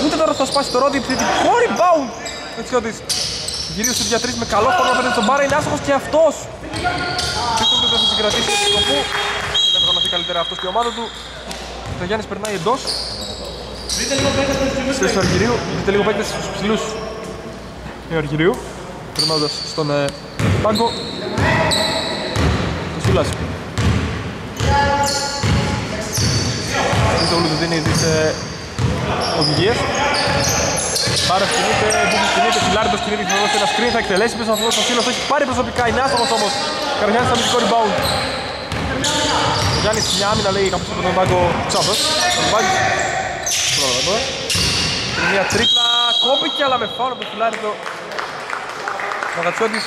ούτε τώρα θα σπάσει το ρόδι επιθετικό. Rebound Δεξιώτης γυρίζει στους για 3 με καλό χρόνο απέναντι στον Μπάρα. Είναι άσχος και αυτός. Πίσω δεν θα συγκρατήσει το σκοπό. Δεν θα μαθεί καλύτερα αυτός και η ομάδα του. Ο Γιάννης περνάει εντός. Στη του Αργυρίου, δείτε λίγο παίκτες στους ψηλούς. Του Αργυρίου. Περνώντας στον ε, πάγκο. Το Σούλας το τους δίνει τις ε, οδηγίες. Πάρα κινείται, Μπούκης κινείται, Φιλάρντος κινείται και θα δώσει ένα screen, θα εκτελέσει πίσω αυτό το Σίλος, έχει πάρει προσωπικά, είναι άστοχος όμως. Καρδιάνης θα αμυντικό rebound Ο Γιάννης μια άμυνα λέει κάπως από τον πάγκο Τσάμπος. Τον Βάγκη Πρόλαβα τώρα Είναι μια τρίπλα, κόπηκε αλλά με φάουλ από το Φιλάρντο Μαγατσιώτης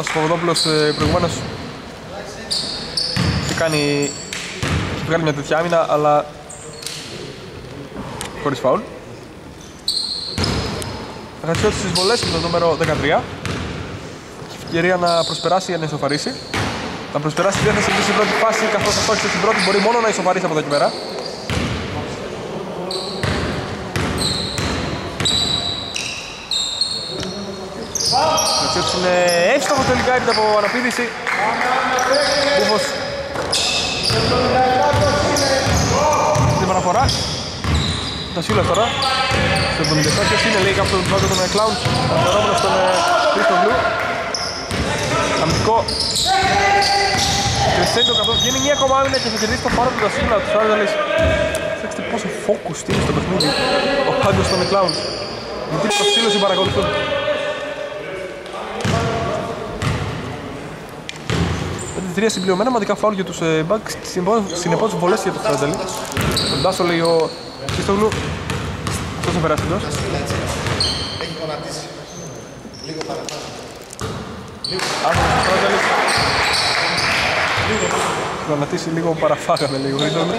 Ο Παπαδόπουλος ε, προηγουμένως. Και κάνει βγάλει μια τέτοια άμυνα, αλλά χωρίς φάουλ. Θα χάσει στις βολές με το νούμερο 13. Έχει ευκαιρία να προσπεράσει για να ισοφαρίσει. Να προσπεράσει της διάθεση στην πρώτη φάση, καθώς αυτό έχει στην πρώτη μπορεί μόνο να ισοφαρίσει από εδώ και πέρα. Κατσιώτης είναι εύστοχο τελικά έπειτα από αναπήδηση. Μπούφος στην παραφορά. Τα σύλλα τώρα. Στο 77 ποιος είναι λέει κάποιος τον βάζω τον Clowns. Αναφερόμενος στον Χρήστο Βλου. Αμυντικό. Κρεσέντο καθώς γίνει μια ακόμα άμυνα και θα κερδίσει το πάρο του τα σύλλα τους Άρδαλες. Ξέρετε πόσο focus είναι στο παιχνίδι ο Πάγκος των Clowns. Γιατί προσήλωση παρακολουθούν. Τρία συμπληρωμένα μαδικά φάουλ για τους ε, Bucks, συνεπώς βολές για τους Φρέντελη. Τον Τάσο λέει ο Χριστόγλου, αυτός θα περάσει εντός. Έχει γονατίσει. Λίγο παραπάνω. Άσος ο Λίγο. Γονατίσει λίγο παραφάγαμε λέει ο Χριστόγλου.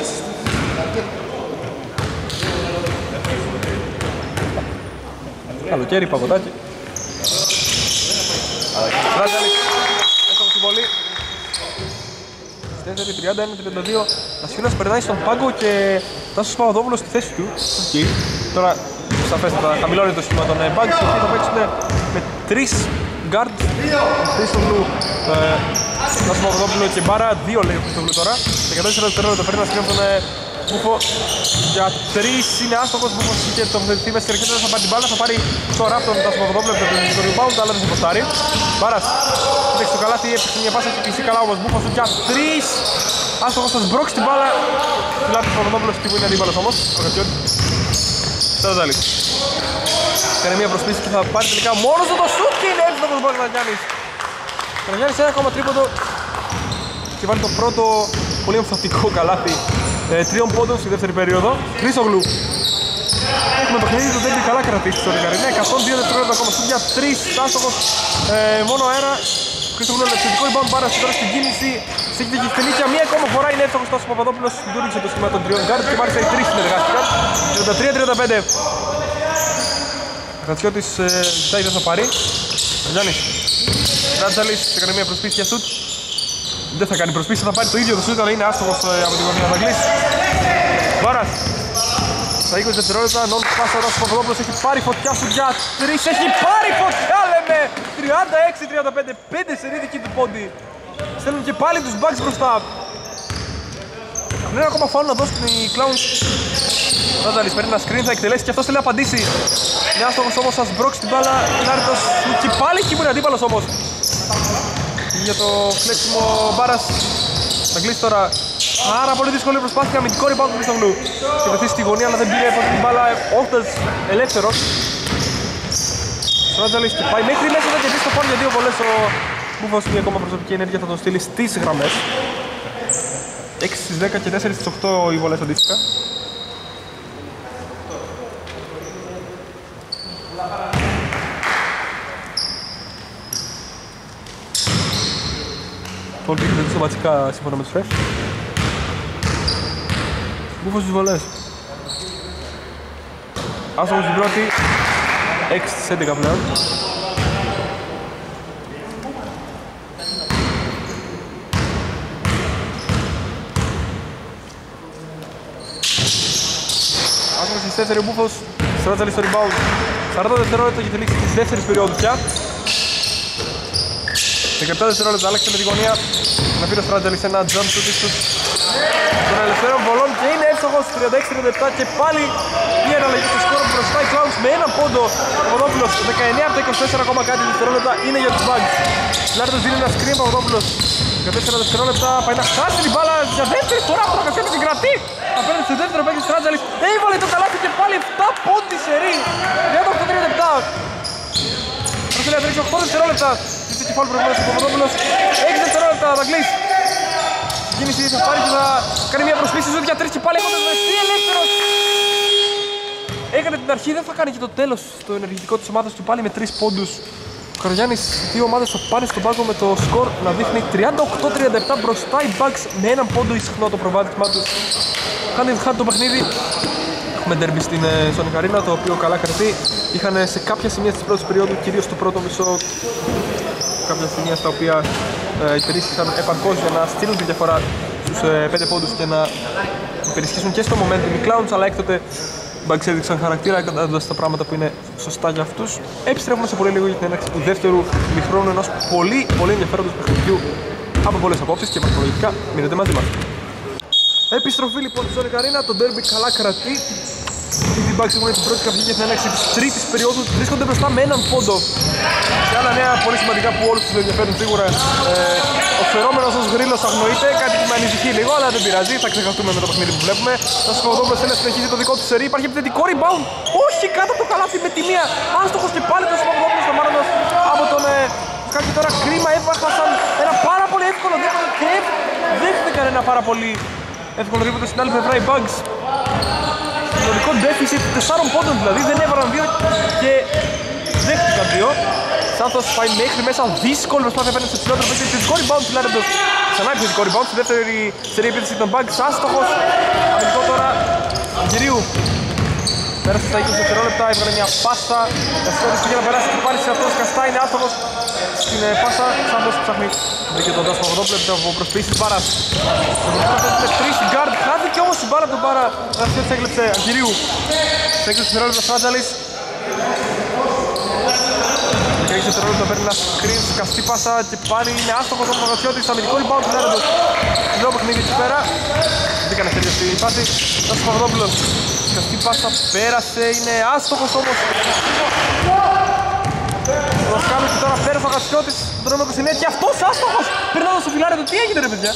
Καλοκαίρι, παγωτάκι. Ράτζαλης, 34-30, 1-32. Βασιλιάς περνάει στον πάγκο και Τάσος Παπαδόπουλος στη θέση του. Okay. Τώρα σαφέστατα χαμηλώνει το σχήμα των ε, Bucks, οι θα παίξουν με τρεις guard, τρεις ογλού. Ε, Τάσος Παπαδόπουλο και Μπάρα, δύο λέει ο Χρυστοβλού τώρα. 14-4 το παίρνει να σκέφτονται Μπούφο για τρεις είναι άστοχος Μπούφος και το θετεί μέσα και δεν θα πάρει την μπάλα θα πάρει τώρα από τον Τάσο Παπαδόπουλο από το rebound αλλά δεν θα ποστάρει Μπάρας κοίταξε το καλάθι έπαιξε μια πάσα και κλειστεί καλά όμως Μπούφος για τρεις άστοχος θα σμπρώξει την μπάλα. Λάθος Παπαδόπουλος εκεί που είναι αντίπαλος όμως ο Κατσιότη Σταζάλη Κάνει μια προσπίση και θα πάρει τελικά μόνος του το σουτ και είναι εύστοχος μπορεί να Γιάννης Καραγιάννης ένα ακόμα τρίποντο. Και βάλει το πρώτο πολύ εμφαντικό καλάθι ε, τριών πόντων στη δεύτερη περίοδο. Χρήσογλου. Έχουμε παιχνίδι το Ντέμπι καλά κρατήσει στο Ρικαρινέ. 102 δευτερόλεπτα ακόμα σου για 3 άστοχος ε, μόνο αέρα. Χρήσογλου ελευθερικό rebound πάρα τώρα στην κίνηση. Σε έχει και μία ακόμα φορά είναι εύστοχος Τάσος Παπαδόπουλος. Λούριξε το σχήμα των τριών γκάρτ και μάλιστα οι τρεις συνεργάστηκαν. 33-35. Ρατσιώτης ε, ζητάει δεν θα πάρει. Γιάννης. Ράτζαλης έκανε μια προσπίση για σουτ. Δεν θα κάνει προσπίση, θα πάρει το ίδιο το σούτ, αλλά είναι άστοχος ε, από την γωνία θα κλείσει. Βάρας. Στα 20 δευτερόλεπτα, νόν πάσα ο Παπαδόπουλος έχει πάρει φωτιά σου για 3, έχει πάρει φωτιά λέμε! 36-35, 5 σε ρίδικη του πόντι. Στέλνουν και πάλι τους μπακς μπροστά. Δεν είναι ακόμα φάουλ να δώσουν οι Clowns. Ρόζαλης παίρνει ένα screen, θα εκτελέσει και αυτός θέλει να απαντήσει. Είναι άστοχος όμως, θα σμπρώξει την μπάλα. Λάριτος και πάλι εκεί που είναι αντίπαλος όμως για το φλέξιμο Μπάρας. Θα κλείσει τώρα Άρα πολύ δύσκολη προσπάθεια. Αμυντικό rebound του Χριστογλού και βρεθεί στη γωνία αλλά δεν πήρε από την μπάλα. Όχτας ελεύθερος. Ρότζαλης και πάει μέχρι μέσα θα κερδίσει το φόνο για δύο βολές. Ο Μπούφος μια ακόμα προσωπική ενέργεια θα τον στείλει στις γραμμές. 6 στις 10 και 4 στις 8 οι βολές αντίστοιχα Το όλο πήγαινε σωματικά σύμφωνα με τους φρέφ. Μπούφος στις βολές. Άσο στην πρώτη. 6 στις 11 πλέον. Άσο στις 4 ο Μπούφος. Στράτζαλη στο rebound. 40 δευτερόλεπτα για τη λήξη της δεύτερης περίοδου πια. 17 δευτερόλεπτα άλλαξε με τη γωνία. Να πει το Στράτζελης ένα jump shoot του των ελευθέρων βολών και είναι εύστοχος 36-37 και πάλι η αναλλαγή του σκόρου μπροστά. Η Clowns με έναν πόντο ο Παπαδόπουλος 19 από τα 24 ακόμα κάτι δευτερόλεπτα είναι για τους Bugs Λάρτος δίνει ένα screen Παπαδόπουλος 14 δευτερόλεπτα πάει να χάσει την μπάλα για δεύτερη φορά που θα την κρατή. Απέναντι στο δεύτερο παίκτη Στράτζελης έβαλε το καλάθι και πάλι 7 πόντι σε ρί. Για το 8-37 Προσέλει να τρέξει 8 δευτερόλεπτα και φάουλ προηγούμενος ο Παπαδόπουλος 6 δευτερόλεπτα θα κλείσει κίνηση θα πάρει και θα κάνει μια προσπίση ζωή για τρεις και πάλι έχουμε βρεθεί ελεύθερος έκανε την αρχή δεν θα κάνει και το τέλος στο ενεργητικό της ομάδας του πάλι με 3 πόντους ο Καραγιάννης, οι δύο ομάδες θα πάνε στον πάγκο με το σκορ να δείχνει 38-37 μπροστά οι Bucks με έναν πόντο ισχνό το προβάδισμά τους. Χάνει, χάνει το παιχνίδι. Έχουμε ντερμπι στην Sonic Arena το οποίο καλά κρατεί. Είχαν σε κάποια σημεία της πρώτης περίοδου, κυρίως στο πρώτο μισό, κάποια σημεία στα οποία ε, υπερίσχυσαν επαρκώς για να στείλουν τη διαφορά στους ε, 5 πόντους και να υπερισχύσουν και στο momentum οι Clowns, αλλά έκτοτε Bugs έδειξαν χαρακτήρα έκανοντας τα πράγματα που είναι σωστά για αυτούς. Επιστρέφουμε σε πολύ λίγο για την έναρξη του δεύτερου μηχρόνου ενός πολύ πολύ ενδιαφέροντος παιχνιδιού από πολλές απόψεις και βαθμολογικά. Μείνετε μαζί μας. Επιστροφή λοιπόν στη Sonic Arena, το derby καλά κρατεί οι Bucks έχουν την πρώτη καυγή για την έναρξη της τρίτης περίοδου. Βρίσκονται μπροστά με έναν πόντο. Και άλλα νέα πολύ σημαντικά που όλους τους ενδιαφέρουν σίγουρα. Ε, ο φερόμενος ως γρήλος αγνοείται, κάτι που με ανησυχεί λίγο, αλλά δεν πειράζει. Θα ξεχαστούμε με το παιχνίδι που βλέπουμε. Θα σου πω θέλει να συνεχίζει το δικό του σερί. Υπάρχει επιθετικό rebound. Όχι κάτω από το καλάθι με τη μία. Άστοχος και πάλι το Παπαδόπουλος στο μάρανος από τον ε, Σκάκη τώρα κρίμα έβαχασαν ένα πάρα πολύ εύκολο δίποτο και δέχτηκαν ένα πάρα πολύ εύκολο δίποτο στην άλλη πλευρά οι Bugs συνολικό deficit 4 πόντων δηλαδή, δεν έβαλαν δύο και δέχτηκαν δύο. Σάνθος πάει μέχρι μέσα, δύσκολο προσπάθεια φαίνεται στο ψηλότερο παίκτη, επιθετικό rebound του Λάρεντος. Ξανά επιθετικό rebound, στη δεύτερη σερή επίθεση των Bugs, άστοχος. Αμυντικό τώρα, Γυρίου. Πέρασε στα 20 δευτερόλεπτα, έβγαλε μια πάσα. Καστόρης πήγε να περάσει και πάλι σε αυτός. Καστά είναι άστοχος στην ε, πάσα. Σάντος ψάχνει. Βρήκε τον Τάσο Παπαδόπουλο από προσποιήσεις μπάρας. Ο τρεις στην γκάρντ. Χάθηκε όμως η μπάρα από τον Μπάρα. Ρασιώτης έγλεψε Αγγυρίου. Σε 20 δευτερόλεπτα Στράτζαλης. 16 δευτερόλεπτα παίρνει ένα screen, σκαστή πάσα και πάλι είναι άστοχος ο Παπαδόπουλος. Αμυντικό rebound του Νέροντος. Νέο παιχνίδι εκεί πέρα. Δεν έκανε χέρια στη φάση. Τάσος Παπαδόπουλος. Σκαστή πάσα πέρασε, είναι άστοχος όμως. Ο Σκάλου και τώρα πέρασε ο Γατσιώτης, τον νόμο 29 και αυτός άστοχος. Περνάω στο φιλάρι του, τι έγινε ρε παιδιά;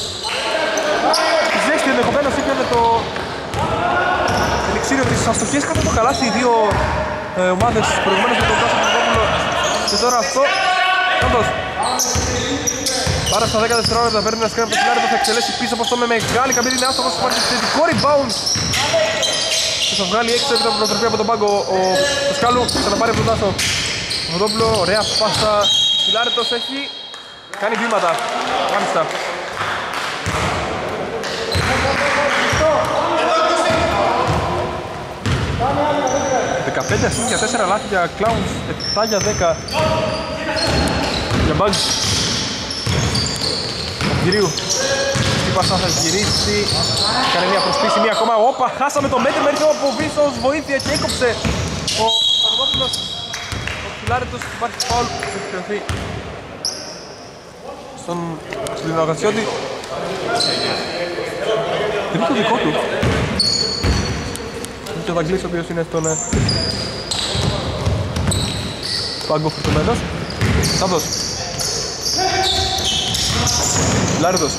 Ζέστη ενδεχομένως είπε με το ελιξίριο της αστοχής κάτω το καλάθι οι δύο ε, ομάδες προηγουμένως με τον Τάσο Παπαδόπουλο και τώρα αυτό. Πάντως, Πάρα στα 10 δευτερόλεπτα παίρνει ένα σκρέμ από το φιλάρι θα εξελέσει πίσω από αυτό με μεγάλη καμπύλη είναι άστοχος υπάρχει θετικό rebound και θα βγάλει έξω από την προτροπή από τον πάγκο ο, ο Σκάλου. Θα να πάρει από τον Τάσο. Βοδόπουλο, ωραία πάσα. Φιλάρετος έχει. Κάνει βήματα. Μάλιστα. 15 ασύν για 4 λάθη για Clowns, 7 για 10 για Bugs. Γυρίου. Τι πασά θα γυρίσει. Κάνει μια προσπίση, μια ακόμα. Όπα, χάσαμε το μέτρη μερικό από πίσω ως βοήθεια και έκοψε ο Παπαδόπουλος. Ο Φιλάρετος υπάρχει φάουλ που έχει κρυωθεί στον Λινογατσιώτη. Είναι το δικό του και ο Δαγκλής ο οποίος είναι στον ε, πάγκο φορτωμένος. Σάντος. Λάρδος.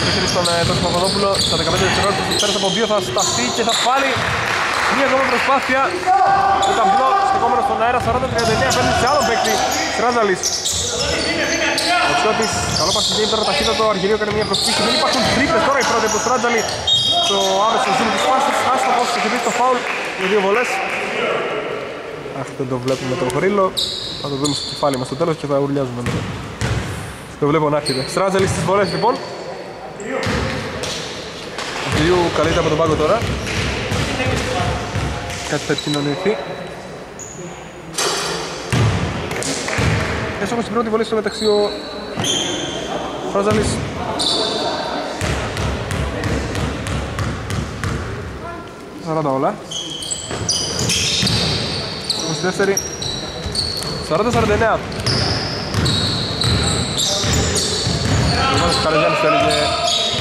Το στον ε, Τόσο Παπαδόπουλο στα 15 δευτερόλεπτα. Που πέρασε από δύο θα σταθεί και θα πάλι μια ακόμα προσπάθεια. Το ταμπλό στεκόμενο στον αέρα 40-39 παίρνει σε άλλο παίκτη Στράζαλης ο Τσιώτης καλό πασχετή τώρα ταχύτατο Αργυρίο έκανε μια προσπίση. Δεν υπάρχουν τρίπες τώρα η πρώτη από το Στράτζαλη το άμεσο zoom της φάσης άστοχος και χτυπήσει το φάουλ για δύο βολές. Αχ δεν το βλέπουμε το χρήλο θα το δούμε στο κεφάλι μας στο τέλος και θα ουρλιάζουμε μετά. Το βλέπω να έρχεται. Στράτζαλη στις βολές λοιπόν Αργυρίου καλείται από τον πάγκο τώρα. Κάτι θα επικοινωνηθεί. Έσω στην πρώτη βολή στο μεταξύ ο Φράζαλης Σαράντα όλα. 24 40-49 Ο Καραγιάννης θέλει και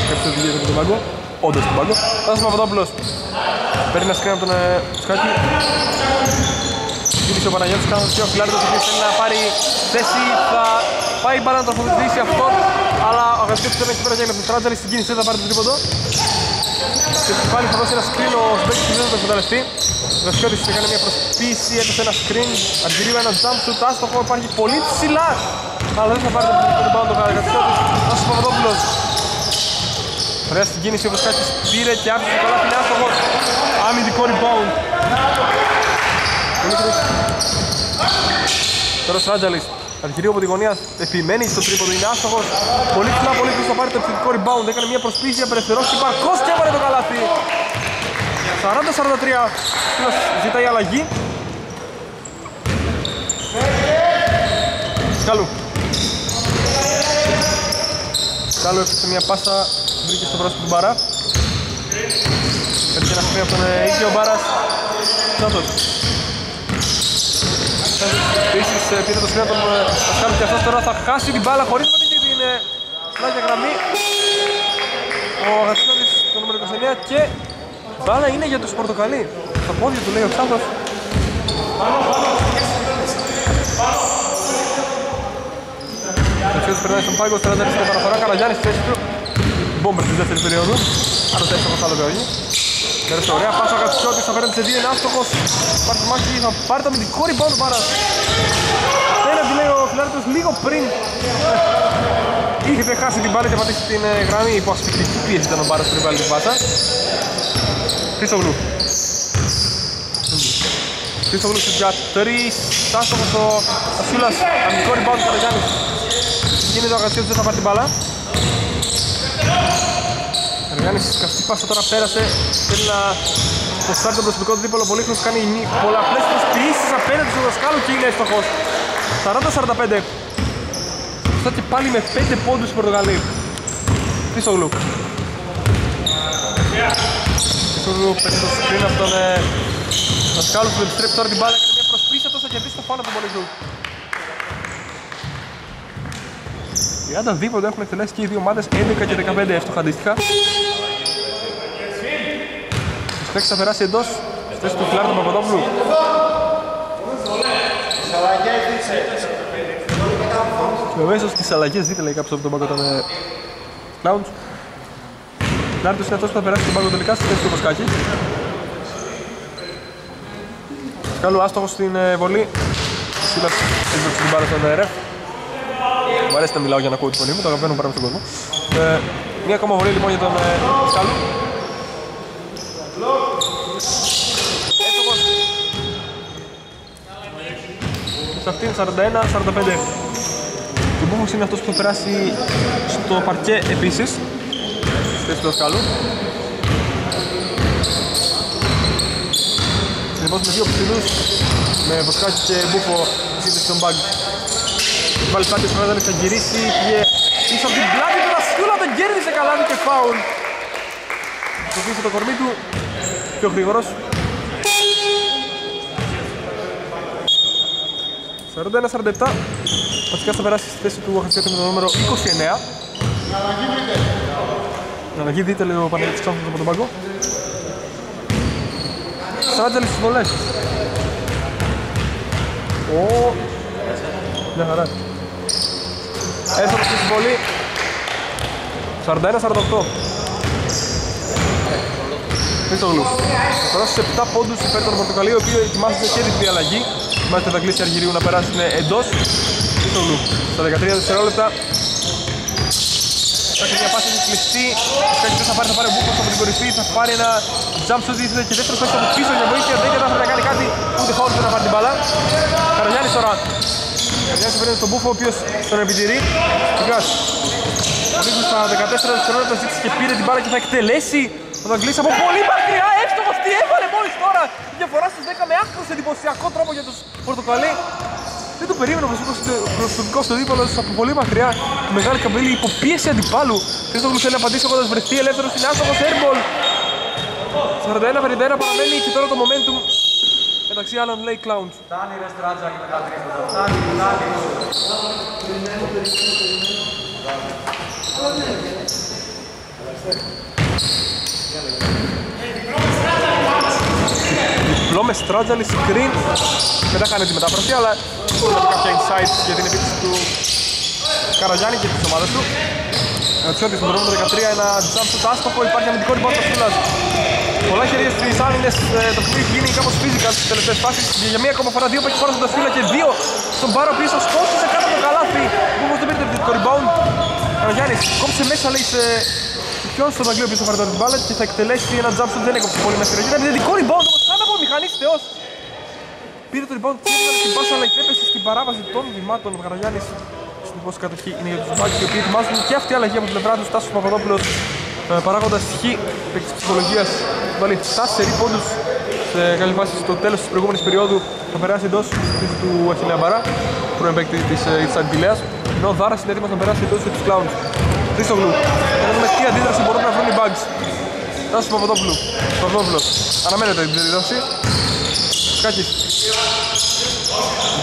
κάποιες δουλειές από τον πάγκο Όντως τον πάγκο Τάσος Παπαδόπουλος. Παίρνει ένα σκριν από τον ε, Σκάκη. Γύρισε ο Παναγιώτης κάνω και ο Φιλάρτος ο θέλει να πάρει θέση. Θα πάει πάρα να τροφοδοτήσει αυτό αλλά ο Αγαστιώτης δεν έχει πέρα για τον Στράτζαλη στην κίνηση θα πάρει το τρίποντο και πάλι θα δώσει ένα screen ο Σμπέκης που δεν θα το εκμεταλλευτεί. Ο Αγαστιώτης έκανε μια προσπίση, έδωσε ένα screen αντιρρήμα ένα jump shoot άστοχο υπάρχει πολύ ψηλά. Αλλά δεν θα πάρει το rebound ο Αγαστιώτης. Νάσος Παπαδόπουλος Ωραία στην κίνηση ο Βοσκάκης πήρε και άφησε το καλάθι είναι άστοχος αμυντικό rebound Τώρα Στράτζαλης Αρχιρίου από τη γωνία επιμένει στο τρίποδο, είναι άστοχος. Πολύ ψηλά, πολύ ψηλά θα πάρει το επιθετικό rebound Έκανε μια προσπίση, απελευθερώσει και παρκώς και έβαλε το καλάθι. 40-43 ζητάει αλλαγή. Σκάλου Σκάλου έφτιαξε μια πάσα βρήκε στο πρόσωπο του Μπαρά. Έρχεται ένα σκρίνο από τον ε, ίδιο Μπάρας. Σάντος Επίσης ε, πήρε το σκρίνο από τον Πασκάλου και αυτός τώρα θα χάσει την μπάλα χωρίς να την είναι πλάγια γραμμή. Ο Γατσιώτης το νούμερο 29 και μπάλα είναι για τους Πορτοκαλί. Στα πόδια του λέει ο Ξάνθος Ο Γατσιώτης περνάει στον πάγκο, 40 λεπτά παραφορά, Καλαγιάννης στη θέση του Μπόμπερ στη δεύτερη περίοδο. Άρα το εύστοχος άλλο όχι Πέρασε ωραία. Πάσα ο Γατσιώτης, θα παίρνει σε δύο, είναι άστοχος. Πάρει το μάχη, θα πάρει το αμυντικό rebound του Μπάρας Πέναντι λέει ο Φιλάρτος λίγο πριν. Είχε χάσει την μπάλα και πατήσει την ε, γραμμή. Υπό ασφυκτική πίεση ήταν ο Μπάρας πριν βάλει την πάσα Χρήστογλου Χρήστογλου στους για τρεις. Άστοχος ο Ασούλας Αμυντικό rebound του Καλεγιάννης Γίνεται ο Γατσιώτης, δεν θα πάρει την μπάλα Εργάνης σκαστή πάσα τώρα πέρασε Θέλει να Αποστάρει τον προσωπικό του δίπολο πολύ χρόνο κάνει πολλαπλές προσποιήσεις απέναντι στο δασκάλου και είναι έστοχος. 40-45. Αυτά και πάλι με 5 πόντους οι Πορτογαλοί. Χρήστογλου. Χρήστογλου παίρνει το screen από τον ε, δασκάλου που επιστρέφει τώρα την μπάλα. Κάνει μια προσπίση, αυτός θα κερδίσει το φάνα από τον Πολυζού. 30 δίποντα έχουν εκτελέσει και οι δύο ομάδες 11 και 15 εύστοχα αντίστοιχα. Στέξ θα περάσει εντός στη θέση του Φιλάρου Παπαδόπουλου. Και αμέσως τις αλλαγές δείτε λέει κάποιος από τον πάγκο των Clowns. Λάρτος είναι αυτός που θα περάσει τον πάγκο τελικά στη θέση του Βοσκάκη. Σκάλου άστοχος στην ε, βολή. Σύλλας έδωξε την μπάλα στον ΡΕΦ. Μου αρέσει να μιλάω για να ακούω τη φωνή μου, το αγαπημένο μου στον κόσμο. Ε, μία ακόμα βολή λοιπόν για τον ε, Σκάλου. Σε αυτήν 41-45. Ο Μπούφος είναι αυτός που θα περάσει στο παρκέ επίσης. Στη θέση του Σκάλου. Συνεπώς με δύο ψηλούς, με Βοσκάκη και Μπούφο στη σύνδεση των μπάγκ. Βάλει πλάτη ο Φρέδανης θα γυρίσει, πήγε πίσω από την πλάτη του Ρασιούλα, δεν κέρδισε καλά, και φάουλ. Το πίσω το κορμί του, πιο γρήγορος. 41-47. Βασικά θα περάσει στη θέση του Αχασιάτη με το νούμερο 29. Να αλλαγή δείτε λέει ο Παναγιώτης Ξάφος από τον πάγκο. Σράτζελ στις βολές. Ω, μια χαρά. Έσοδο στη συμβολή. 41-48. Χρήστογλου. Θα περάσει σε 7 πόντους υπέρ των Πορτοκαλίου, οι οποίοι ετοιμάζονται και την αλλαγή. Μάλιστα τα κλείσει Αργυρίου να περάσουν εντός. Χρήστογλου. Στα 13 δευτερόλεπτα. Θα έχει μια πάση κλειστή. Κάτι θα πάρει, θα πάρει ο Μπούκος από την κορυφή. Θα πάρει ένα jump shot και δεύτερος παίξει από πίσω για βοήθεια. Δεν κατάφερε να κάνει κάτι. Ούτε φάουλ να πάρει την μπάλα. Καραγιάννης τώρα. Καραγιάννης παίρνει στον Μπούφο ο οποίος τον επιτηρεί. Τιγκάς. Ο Νίκος στα 14 δευτερόλεπτα ζήτησε και πήρε την μπάλα και θα εκτελέσει. Ο Δαγκλής από πολύ μακριά, εύστοχος, τι έβαλε μόλις τώρα. Διαφορά στους 10 με άκρος εντυπωσιακό τρόπο για τους Πορτοκαλί. Δεν το περίμενε ο προσωπικό στο δίπολο από πολύ μακριά. Τη μεγάλη καμπύλη υποπίεση αντιπάλου. Χρήστογλου θέλει να απαντήσει έχοντας βρεθεί ελεύθερος στην άστοχος airball. 41-51 παραμένει και τώρα το momentum μεταξύ άλλων λέει Clowns. Φτάνει ρε στράτζα και μετά τρίποντα. Φτάνει, φτάνει. Διπλό με στράτζαλη screen. Δεν θα κάνει τη μετάφραση, αλλά έχει κάποια insights για την επίθεση του Καραγιάννη και της ομάδας του. Ατσιώτης με το νούμερο 13, ένα jump shot άστοχο, υπάρχει αμυντικό rebound στο Σούλας. Πολλά χέρια στις άμυνες, ε, το παιχνίδι γίνει κάπως physical στις τελευταίες φάσεις. Και για μία ακόμα φορά δύο παίξει χώρα στον Τασφύλλα και δύο στον Πάρο πίσω, σκότωσε κάτω από το καλάθι. Που όμως δεν πήρε το rebound. Καραγιάννης κόψε μέσα λέει σε ποιον στον Αγγλίο πίσω φάρει την μπάλα και θα εκτελέσει ένα jump shot δεν έκοψε πολύ μέσα. Είναι επιθετικό rebound όμως σαν από μηχανής θεός. Πήρε το rebound και έβγαλε την πάσα αλλά επέπεσε στην παράβαση των βημάτων. Ο Καραγιάννης συνεπώς η κατοχή είναι για τους μπάκες οι οποίοι ετοιμάζουν και αυτή η αλλαγή από την πλευρά τους. Τάσος Παπαδόπουλος ε, παράγοντας χ παίκτης ψυχολογίας βάλει 4 πόντους σε καλή βάση στο τέλος της προηγούμενης περίοδου θα περάσει εντός του Αχιλέα Μπαρά πρώην παίκτη της, ε, της Αντιλέας ενώ ο Δάρας είναι έτοιμος να περάσει εντός του Clowns Χρήστογλου για να δούμε τι αντίδραση μπορούν να βρουν οι Bugs Τάσος Παπαδόπουλου Παπαδόπουλος αναμένεται την αντίδραση. Σκάκης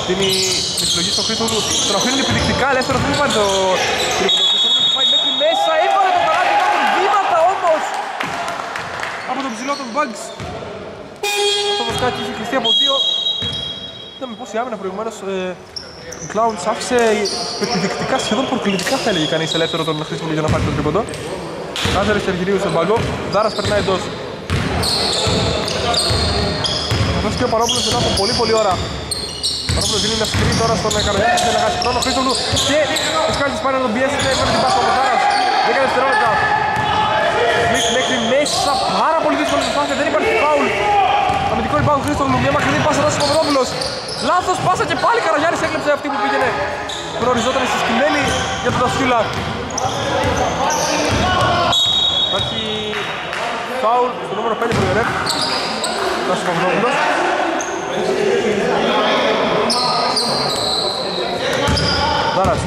Δίνει τη συλλογή στον Χρήστογλου τον αφήνει επιδεικτικά ελεύθερο δεν πάρει το τρίποντο Χρήστογλου πάει μέχρι μέσα έβαλε το καλάθι υπάρχουν βήματα όμως. Από τον ψηλό των Bugs το Βοσκάκι είχε κλειστεί από δύο. Είδαμε πως η άμυνα προηγουμένως ε, ο Clowns άφησε επιδεικτικά σχεδόν προκλητικά θα έλεγε κανείς ελεύθερο τον Χρήστογλου για να πάρει το τρίποντο. Κάζερες Σεργυρίου στον πάγκο, Δάρας περνάει εντός. Αυτός και ο Παρόπουλος μετά από πολύ πολύ ώρα. Παρόπουλος δίνει μια σκριν τώρα στον Καραγιάννη θέλει να χάσει χρόνο Χρήστογλου και ο Σκάλτης πάει να τον πιέσει και έφερε την πάσα ο Δάρας. 10 δευτερόλεπτα. Σμιτ μέχρι μέσα, πάρα πολύ δύσκολη προσπάθεια, δεν υπάρχει φάουλ Αμυντικό rebound Χρήστογλου, μια μακρινή πάσα εδώ στον Παπαδόπουλος Λάθος πάσα και πάλι Καραγιάννης έκλεψε αυτή που πήγαινε Προοριζόταν στη σκημένη για τον Τασφύλλα Υπάρχει φάουλ στο νούμερο 5 του Ιερέπ Τάσος Παπαδόπουλος. Δάρας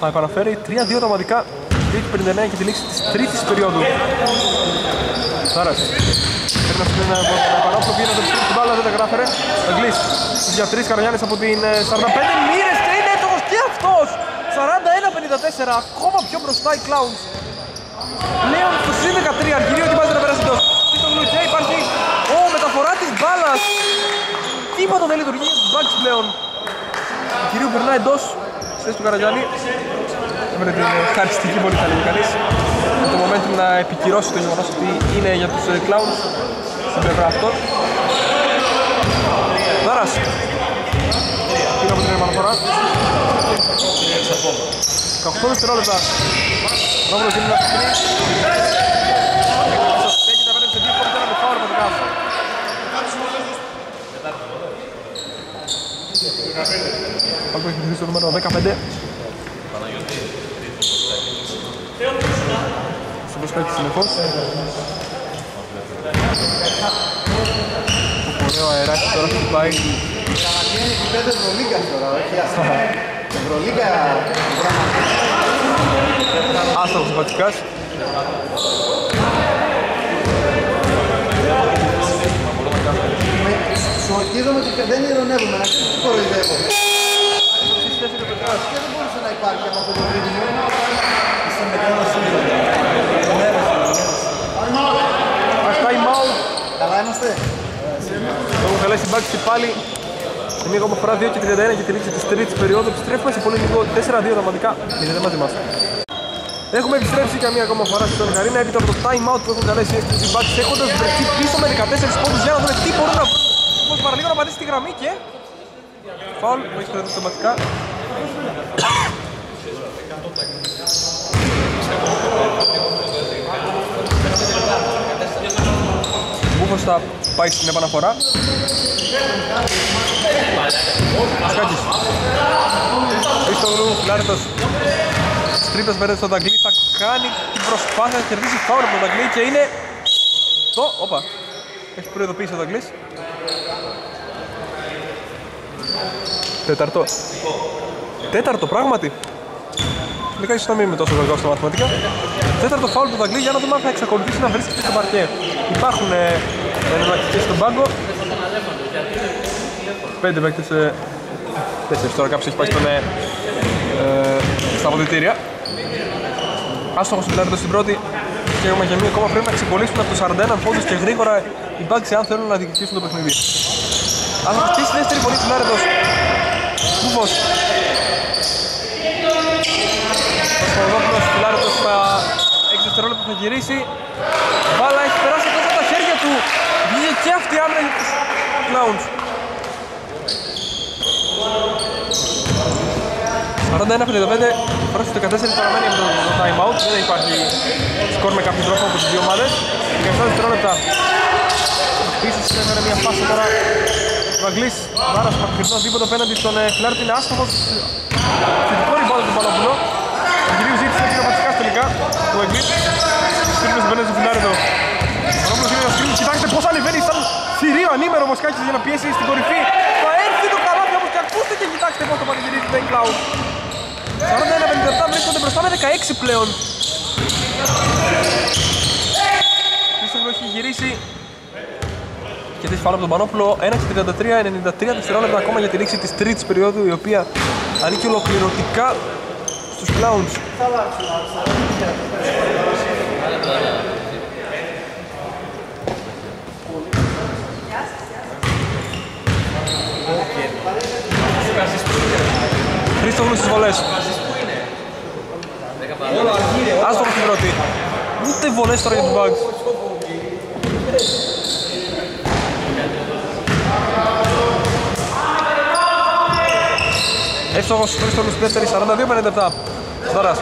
θα επαναφέρει 3-2 δραματικά 2-59 και τη λήξη της τρίτης περίοδου. Δάρας Πρέπει να στείλει ένα επανάπτω πήρε το ψήφι στην μπάλα, δεν τα κατάφερε. Αγγλής για 3 Καραγιάννης από την ε, 45 μοίρες και είναι έτοιμος και αυτός. 41-54, ακόμα πιο μπροστά οι Clowns. Πλέον στο συν 13, Αργυρίου και βάζει να περάσει εντός. Και στο Λουιτζέ υπάρχει ο μεταφορά της μπάλας. Τίποτα δεν λειτουργεί για τους Bucks πλέον. Ο Κυρίου περνάει εντός, στη θέση του Καραγιάννη. Έβαλε την ε, χαριστική πολύ θα λέγει κανείς. Με το momentum να επικυρώσει το γεγονός ότι είναι για τους ε, Clowns στην πλευρά αυτό. Δάρας. Πήρε από την επαναφορά. 18 δευτερόλεπτα. Ρόμπλος είναι ένα σκριν. Στέκεται απέναντι σε δύο κόμματα με φάουλ από την κάθο. Πάλι που έχει βρει στο νούμερο 15. Στο προσπέκτη συνεχώς. Το ωραίο αεράκι τώρα χτυπάει. Καναδιένοι του 5 Ευρωλίγκα τώρα, όχι αστικά. Ευρωλίγκα Άστοχος ο Φατσικάς. Σοκίδομαι και δεν ειρωνεύομαι, να ξέρεις τι κοροϊδεύω. Και δεν μπορούσε να υπάρχει από αυτό το βίντεο. Ας time out. Καλά είμαστε. Το έχουν καλέσει μπακς και πάλι σε μία ακόμα φορά 2 και 31 και τη λήξη της τρίτης περίοδου. Επιστρέφουμε σε πολύ λίγο 4-2 δραματικά. Μηδέν μαζί μας. Έχουμε επιστρέψει για μία ακόμα φορά στον Καρίνα έπειτα από το time out που έχουν καλέσει οι Bucks έχοντας βρεθεί πίσω με 14 πόντους για να δούμε τι μπορούν να βρουν. Όπως παραλίγο να πατήσει τη γραμμή και... Φάουλ που έχει κρατήσει αυτοματικά. Μπούφος θα πάει στην επαναφορά. Σκάκης. Χρήστογλου, Λάριτος. Τρίπες μέσα στον Δαγκλή θα κάνει την προσπάθεια να κερδίσει φάουλ από τον Δαγκλή και είναι το... Όπα. Έχει προειδοποιήσει ο Δαγκλής. Τέταρτο. Τέταρτο, πράγματι. Τελικά ίσως να μην είμαι τόσο γοργός στα μαθηματικά. Τέταρτο φάουλ του Δαγκλή για να δούμε αν θα εξακολουθήσει να βρίσκεται στο παρκέ. Υπάρχουν ε, εναλλακτικές στον πάγκο. Πέντε παίκτες, ε, τέσσερις τώρα κάποιος έχει πάει στον, ε, ε, στα αποδητήρια. Άστοχος Φιλάρντος στην πρώτη και έχουμε για μία ακόμα πρέπει να ξεκολλήσουν από τους 41 πόντους και γρήγορα οι Bucks αν θέλουν να διεκδικήσουν το παιχνίδι. Άστοχος και στη δεύτερη βολή Φιλάρντος. Κούβος. Παπαδόπουλος Φιλάρντος στα 6 δευτερόλεπτα που θα γυρίσει. Μπάλα έχει περάσει τόσο από τα χέρια του. Βγήκε και αυτή η άμυνα για τους Clowns. 41-55, προς το 14 παραμένει από το time out, δεν υπάρχει σκορ με κάποιο τρόπο από τις δύο ομάδες. 17 δευτερόλεπτα. Επίσης έφερε μια φάση τώρα ο Αγγλής, Βάρας μακρινός δίποτα απέναντι στον Φλάρτη, είναι άστοχος. Θετικό ριμπάδο του Παλόπουλο. Ο κυρίου ζήτησε έτσι να πατσικάς τελικά, του Αγγλής. Σκρίνος μπαίνε στο Φιλάρετο. Ο Παλόπουλος είναι ένα σκρίνος, κοιτάξτε πώς ανεβαίνει σαν θηρίο ανήμερο ο Μοσκάκης για να πιέσει στην κορυφή. Θα έρθει το καράβι όμως και ακούστε και κοιτάξτε πώς το πανηγυρίζει το Cloud. 41-57 βρίσκονται μπροστά με 16 πλέον. Χρήστος έχει γυρίσει και έχει φάλα από τον Πανόπουλο 1 και 33, 93 δευτερόλεπτα ακόμα για τη λήξη της τρίτης περίοδου η οποία ανήκει ολοκληρωτικά στους Clowns. Χρήστογλου στις βολές. Άστοχος στην πρώτη. Ούτε βολές τώρα για τους Bugs. Εύστοχος Χρήστογλου στη δεύτερη, 42-57. Σταράς.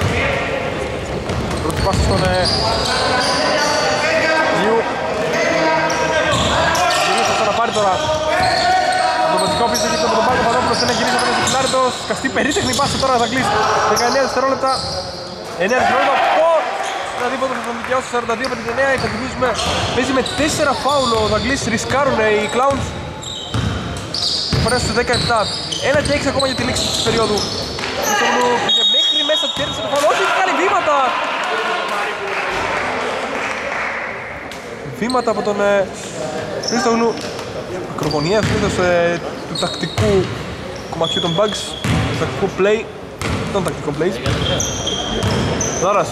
Πρώτη πάση στον ε, Γιου. Γιου θα ξαναπάρει τώρα. Από τον βασικό πίσω και από τον Πάκο Πανόπουλος θέλει να γυρίσει από τον Φιλάρντος. Καστή περίτεχνη πάση τώρα θα κλείσει. 19 δευτερόλεπτα. 9 δευτερόλεπτα. Πω! ένα δίποτο θα τον δικαιώσει 42-59. Υπενθυμίζουμε, παίζει με 4 φάουλο ο Δαγκλής, ρισκάρουν οι Clowns. Φορές στο 17. Ένα και 6 ακόμα για τη λήξη της περίοδου. Χρήστογλου πήγε μέχρι μέσα, κέρδισε το φάουλο. Όχι, έχει κάνει βήματα. Βήματα από τον ε, Χρήστογλου. Ακρογωνία συνήθως ε, του τακτικού κομματιού των bugs, του τακτικού play, των τακτικών plays. Δάρας.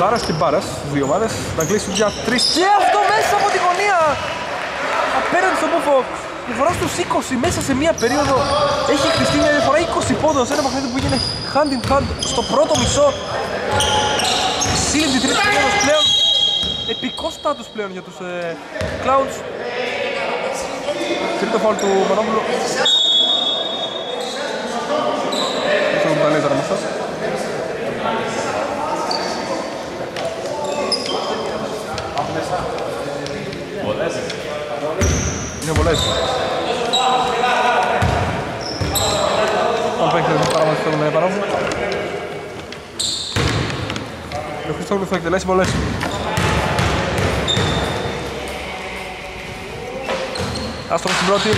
Δάρας και Μπάρας, δύο ομάδες. Να κλείσει για τρεις και αυτό μέσα από τη γωνία. Απέναντι στον Μπούφο. Διαφορά στους 20 μέσα σε μία περίοδο έχει χτιστεί μια διαφορά 20 πόντων σε ένα παιχνίδι που έγινε hand in hand στο πρώτο μισό. Σύλληπτη τρίτη περίοδος πλέον. Επικό στάτους πλέον για τους ε, Clowns. Τρίτο φάουλ του Μανόπουλου. Αυτό που καλύτερα με αυτός. Είναι βολές. Αν παίξετε τις παράμετρες θέλουν παρόμοιο. Ο Χριστόγλου θα εκτελέσει βολές. Άστρο στην πρώτη.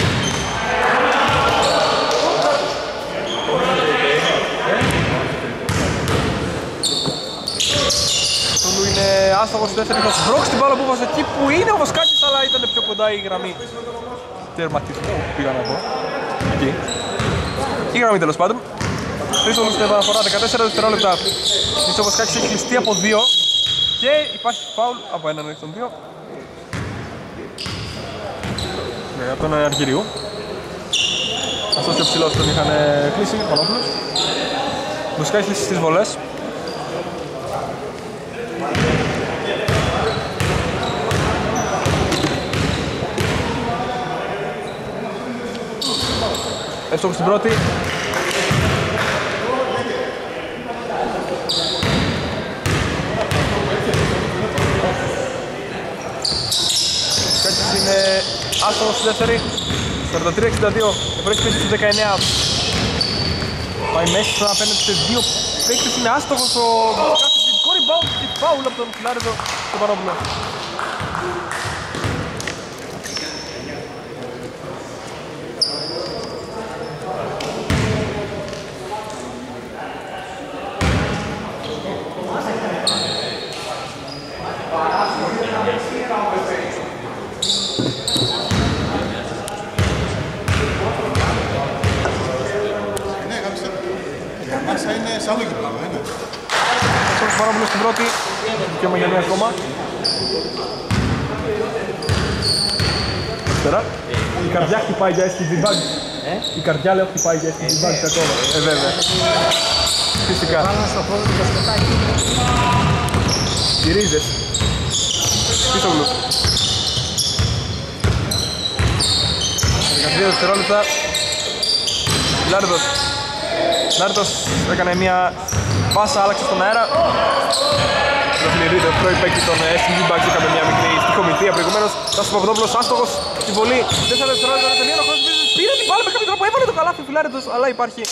Χριστόγλου είναι άστοχος στη δεύτερη, θα σμπρώξει την μπάλα που βάζει εκεί που είναι ο Βοσκάκης αλλά ήταν πιο κοντά η γραμμή τερματισμού πήγα να πω. Εκεί. Η γραμμή τέλος πάντων. Χρήστος στην επαναφορά 14 δευτερόλεπτα. Μισό Βοσκάκης έχει κλειστεί από δύο και υπάρχει φάουλ από έναν εκ των δύο. Ναι, από τον Αργυρίου. Αυτός και ο ψηλός τον είχαν κλείσει, ο Πανόπουλος. Βοσκάκης κλείσει στις βολές. Έστοχος στην πρώτη. Κάτσε είναι άστοχος στη δεύτερη. 43-62. Ευρώ πίσω στους 19. Πάει μέσα απέναντι σε δύο παίκτες. Είναι άστοχος ο κάθε δυτικό rebound και φάουλ από τον Φιλάριδο στον Πανόπουλο. Ναι, μέσα είναι σε άλλο γήπεδο, είναι. Αστοχος Πανόπουλος στην πρώτη. Δικαίωμα για μία ακόμα. Αριστερά. Η καρδιά χτυπάει για STV Bug. Η καρδιά λέω χτυπάει για STV Bug ακόμα. Ε, βέβαια. Φυσικά. Οι ρίζες. Πίσω γλου. 12 δευτερόλεπτα. Λάρδος. Λάρδος έκανε μια πάσα, άλλαξε στον αέρα. Το φιληρίδιο, πρώην παίκτη των ε, STV Bucks έκανε μια μικρή στοιχομηθεία προηγουμένως. Τάσος Παπαδόπουλος άστοχος στην βολή. 4 δευτερόλεπτα να τελειώνει ο χρόνος πίσω. Πήρε την μπάλα με κάποιο τρόπο, έβαλε το καλάθι ο Φιλάρδος, αλλά υπάρχει.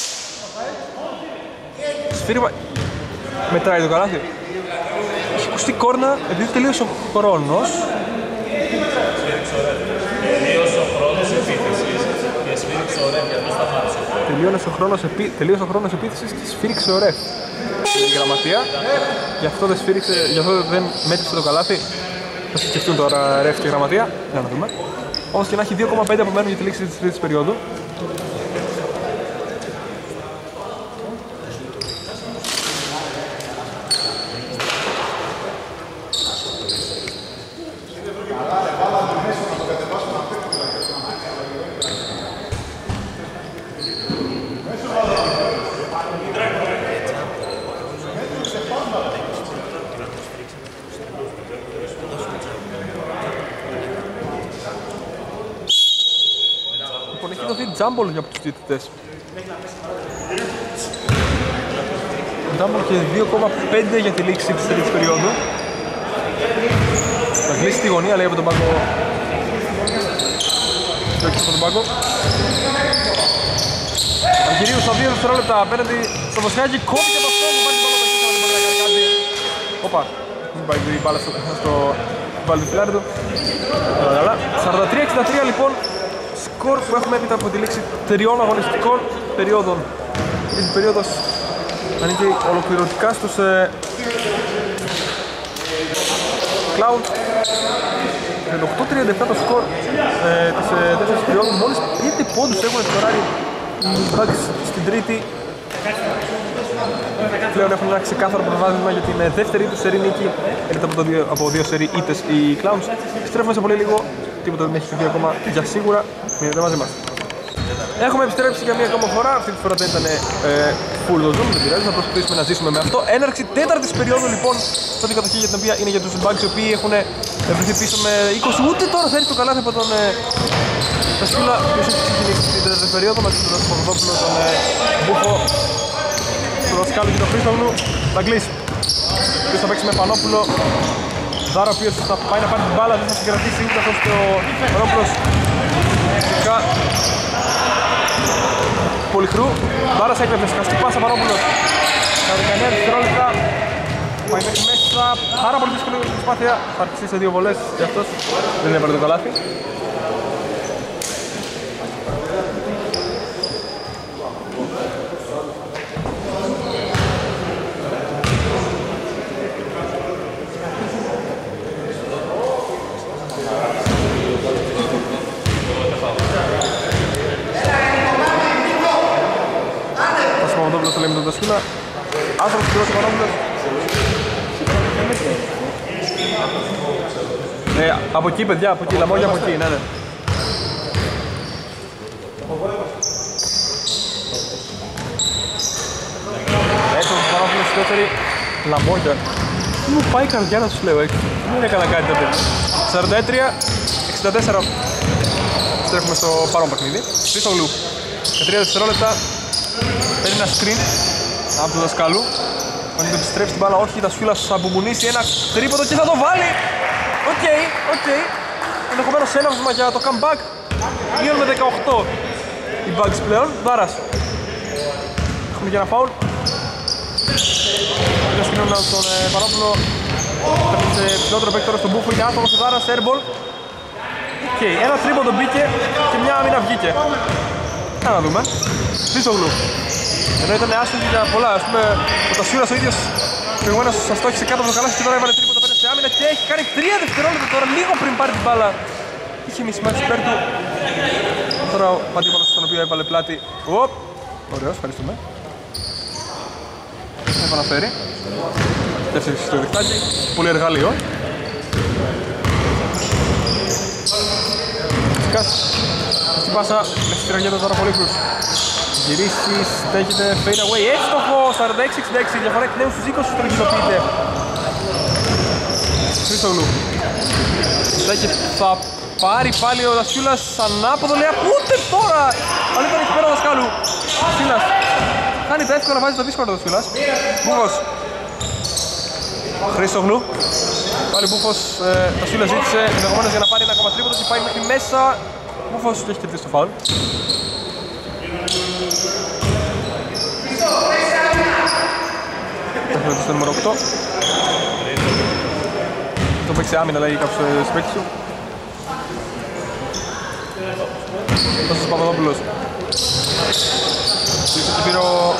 Σφύριγμα. Μετράει το καλάθι. Έχει ακουστεί κόρνα επειδή τελείωσε ο χρόνος. Τελείωσε ο χρόνος, επί... τελείωσε ο χρόνος επίθεσης και σφύριξε ο ρεφ. Η γραμματεία. Γι' αυτό δεν σφύριξε, γι' αυτό δεν μέτρησε το καλάθι. Θα σκεφτούν τώρα ρεφ και γραμματεία. Για να δούμε. Όμως και να έχει 2,5 απομένουν για τη λήξη της τρίτης περίοδου. Λοιπόν, έχει δοθεί τζάμπολ για τους διαιτητές. Τζάμπολ και 2,5 για τη λήξη της τρίτης περίοδου. Θα κλείσει τη γωνία, λέει από τον πάγκο. Και όχι από τον πάγκο. Αργυρίου στα 2 δευτερόλεπτα απέναντι στο Βοσκάκι. Κόβει και από αυτό που πάρει την μπάλα πίσω, αλλά δεν μπορεί να κάνει κάτι. Οπα, μην πάει η μπάλα στο, στο βάλει τη φυλάρι του. Καλά, καλά. 43-63 λοιπόν, σκορ που έχουμε έπειτα από τη λήξη τριών αγωνιστικών περιόδων. Η περίοδος ανήκει ολοκληρωτικά στους ε, Cloud. Με το 8-37 το σκορ ε, της ε, δεύτερης περίοδου μόλις 5 πόντους έχουν σκοράρει οι Bucks στην τρίτη. Πλέον έχουν ένα ξεκάθαρο προβάδισμα για την ε, δεύτερη τους σερή νίκη. Έρχεται από, το δύο, από δύο σερή ήττες οι Clowns. Στρέφουμε σε πολύ λίγο τίποτα δεν έχει συμβεί ακόμα για σίγουρα μείνετε μαζί μας Έχουμε επιστρέψει για μία ακόμα φορά. Αυτή τη φορά δεν ήταν ε, full το zoom, δεν πειράζει. Θα προσπαθήσουμε να ζήσουμε με αυτό. Έναρξη τέταρτης περίοδου λοιπόν πρώτη κατοχή για την οποία είναι για τους Bucks οι οποίοι έχουν ε, βρεθεί πίσω με 20. Ούτε τώρα θέλει το καλάθι από τον ε, Τασιούλα, ο οποίος έχει ξεκινήσει την τέταρτη περίοδο μαζί με τον Παπαδόπουλο, τον ε, Μπούχο, τον Δασκάλου και τον Χρήστογλου. Θα κλείσει. Ποιος θα παίξει με Πανόπουλο. Δάρα ο οποίος θα πάει να πάρει την μπάλα, δεν θα συγκρατήσει ούτε αυτός και ο Πανόπουλος. Φυσικά Πολυχρού, Δάρας έπαιζε, σκαστή πάσα Πανόπουλος. Στα 19 δευτερόλεπτα πάει μέχρι μέσα, πάρα πολύ δύσκολη προσπάθεια. Θα αρχίσει σε δύο βολές και αυτός δεν έβαλε το καλάθι. Τάσο Παπαδόπουλος το λέμε τον Δασκούλα. Άνθρωπος του Ρώση Πανόπουλος. Ε, από εκεί παιδιά, από εκεί, λαμόγια από εκεί, ναι, ναι. Έτσι ο Πανόπουλος στη δεύτερη, λαμόγια. Τι μου πάει η καρδιά να τους λέω έτσι. Δεν είναι καλά κάτι τότε. 43-64. Στρέφουμε στο παρόν παιχνίδι. Χρήστογλου. Με 3 δευτερόλεπτα παίρνει ένα screen από τον δασκάλου. Αν δεν επιστρέψει την μπάλα, όχι, τα σφύλλα θα μπουμπουνίσει ένα τρίποντο και θα το βάλει. OK, OK. Ενδεχομένως έναυσμα για το comeback. Μείον με 18 οι Bugs πλέον. Δάρας. Έχουμε και ένα foul. Ένα σκηνό με τον ε, Παρόπουλο. Παίρνει σε ψηλότερο παίκτη τώρα στον Μπούφο. Είναι άτομος ο Δάρας, airball. Οκ, ένα τρίποδο μπήκε και μια άμυνα βγήκε. Για να δούμε. Χρήστογλου. Ενώ ήταν άστοχη για πολλά. Ας πούμε, ο Τασιούρας ο ίδιος προηγουμένως σας στόχισε κάτω από το καλάθι και τώρα έβαλε τρίποδο πέντε σε άμυνα και έχει κάνει 3 δευτερόλεπτα τώρα λίγο πριν πάρει την μπάλα. Είχε μισμάξει υπέρ του. Τώρα ο αντίπαλος στον οποίο έβαλε πλάτη. Οπ. Ωραίος, ευχαριστούμε. Θα επαναφέρει. Δεύτερη στο δικτάκι. Πολύ εργαλείο. Φυσικά στην πάσα με στη τραγέδα τώρα πολύ κρούς. Γυρίσει, στέκεται, fade away, εύστοχο, 46-66, διαφορά εκ νέου στους 20 στρογγυλοποιείται. Χρήστογλου. Στέκεται, θα πάρει πάλι ο Δασιούλας, ανάποδο λέει, ούτε τώρα! Αλλά ήταν εκεί πέρα ο Δασκάλου. Δασιούλας. Κάνει τα εύκολα, βάζει τα δύσκολα ο Δασιούλας. Μπούχος. Χρήστογλου. Πάλι Μπούχος, ε, Δασιούλας ζήτησε ενδεχομένως για να πάρει ένα ακόμα τρίποδο και πάει μέχρι μέσα. Μπούχος το έχει κερδίσει το φάουλ. Έχουμε το στο νούμερο 8. Το παίξει άμυνα λέει κάποιος ε, συμπαίκτης του. Τάσος Παπαδόπουλος. Το πήρε ο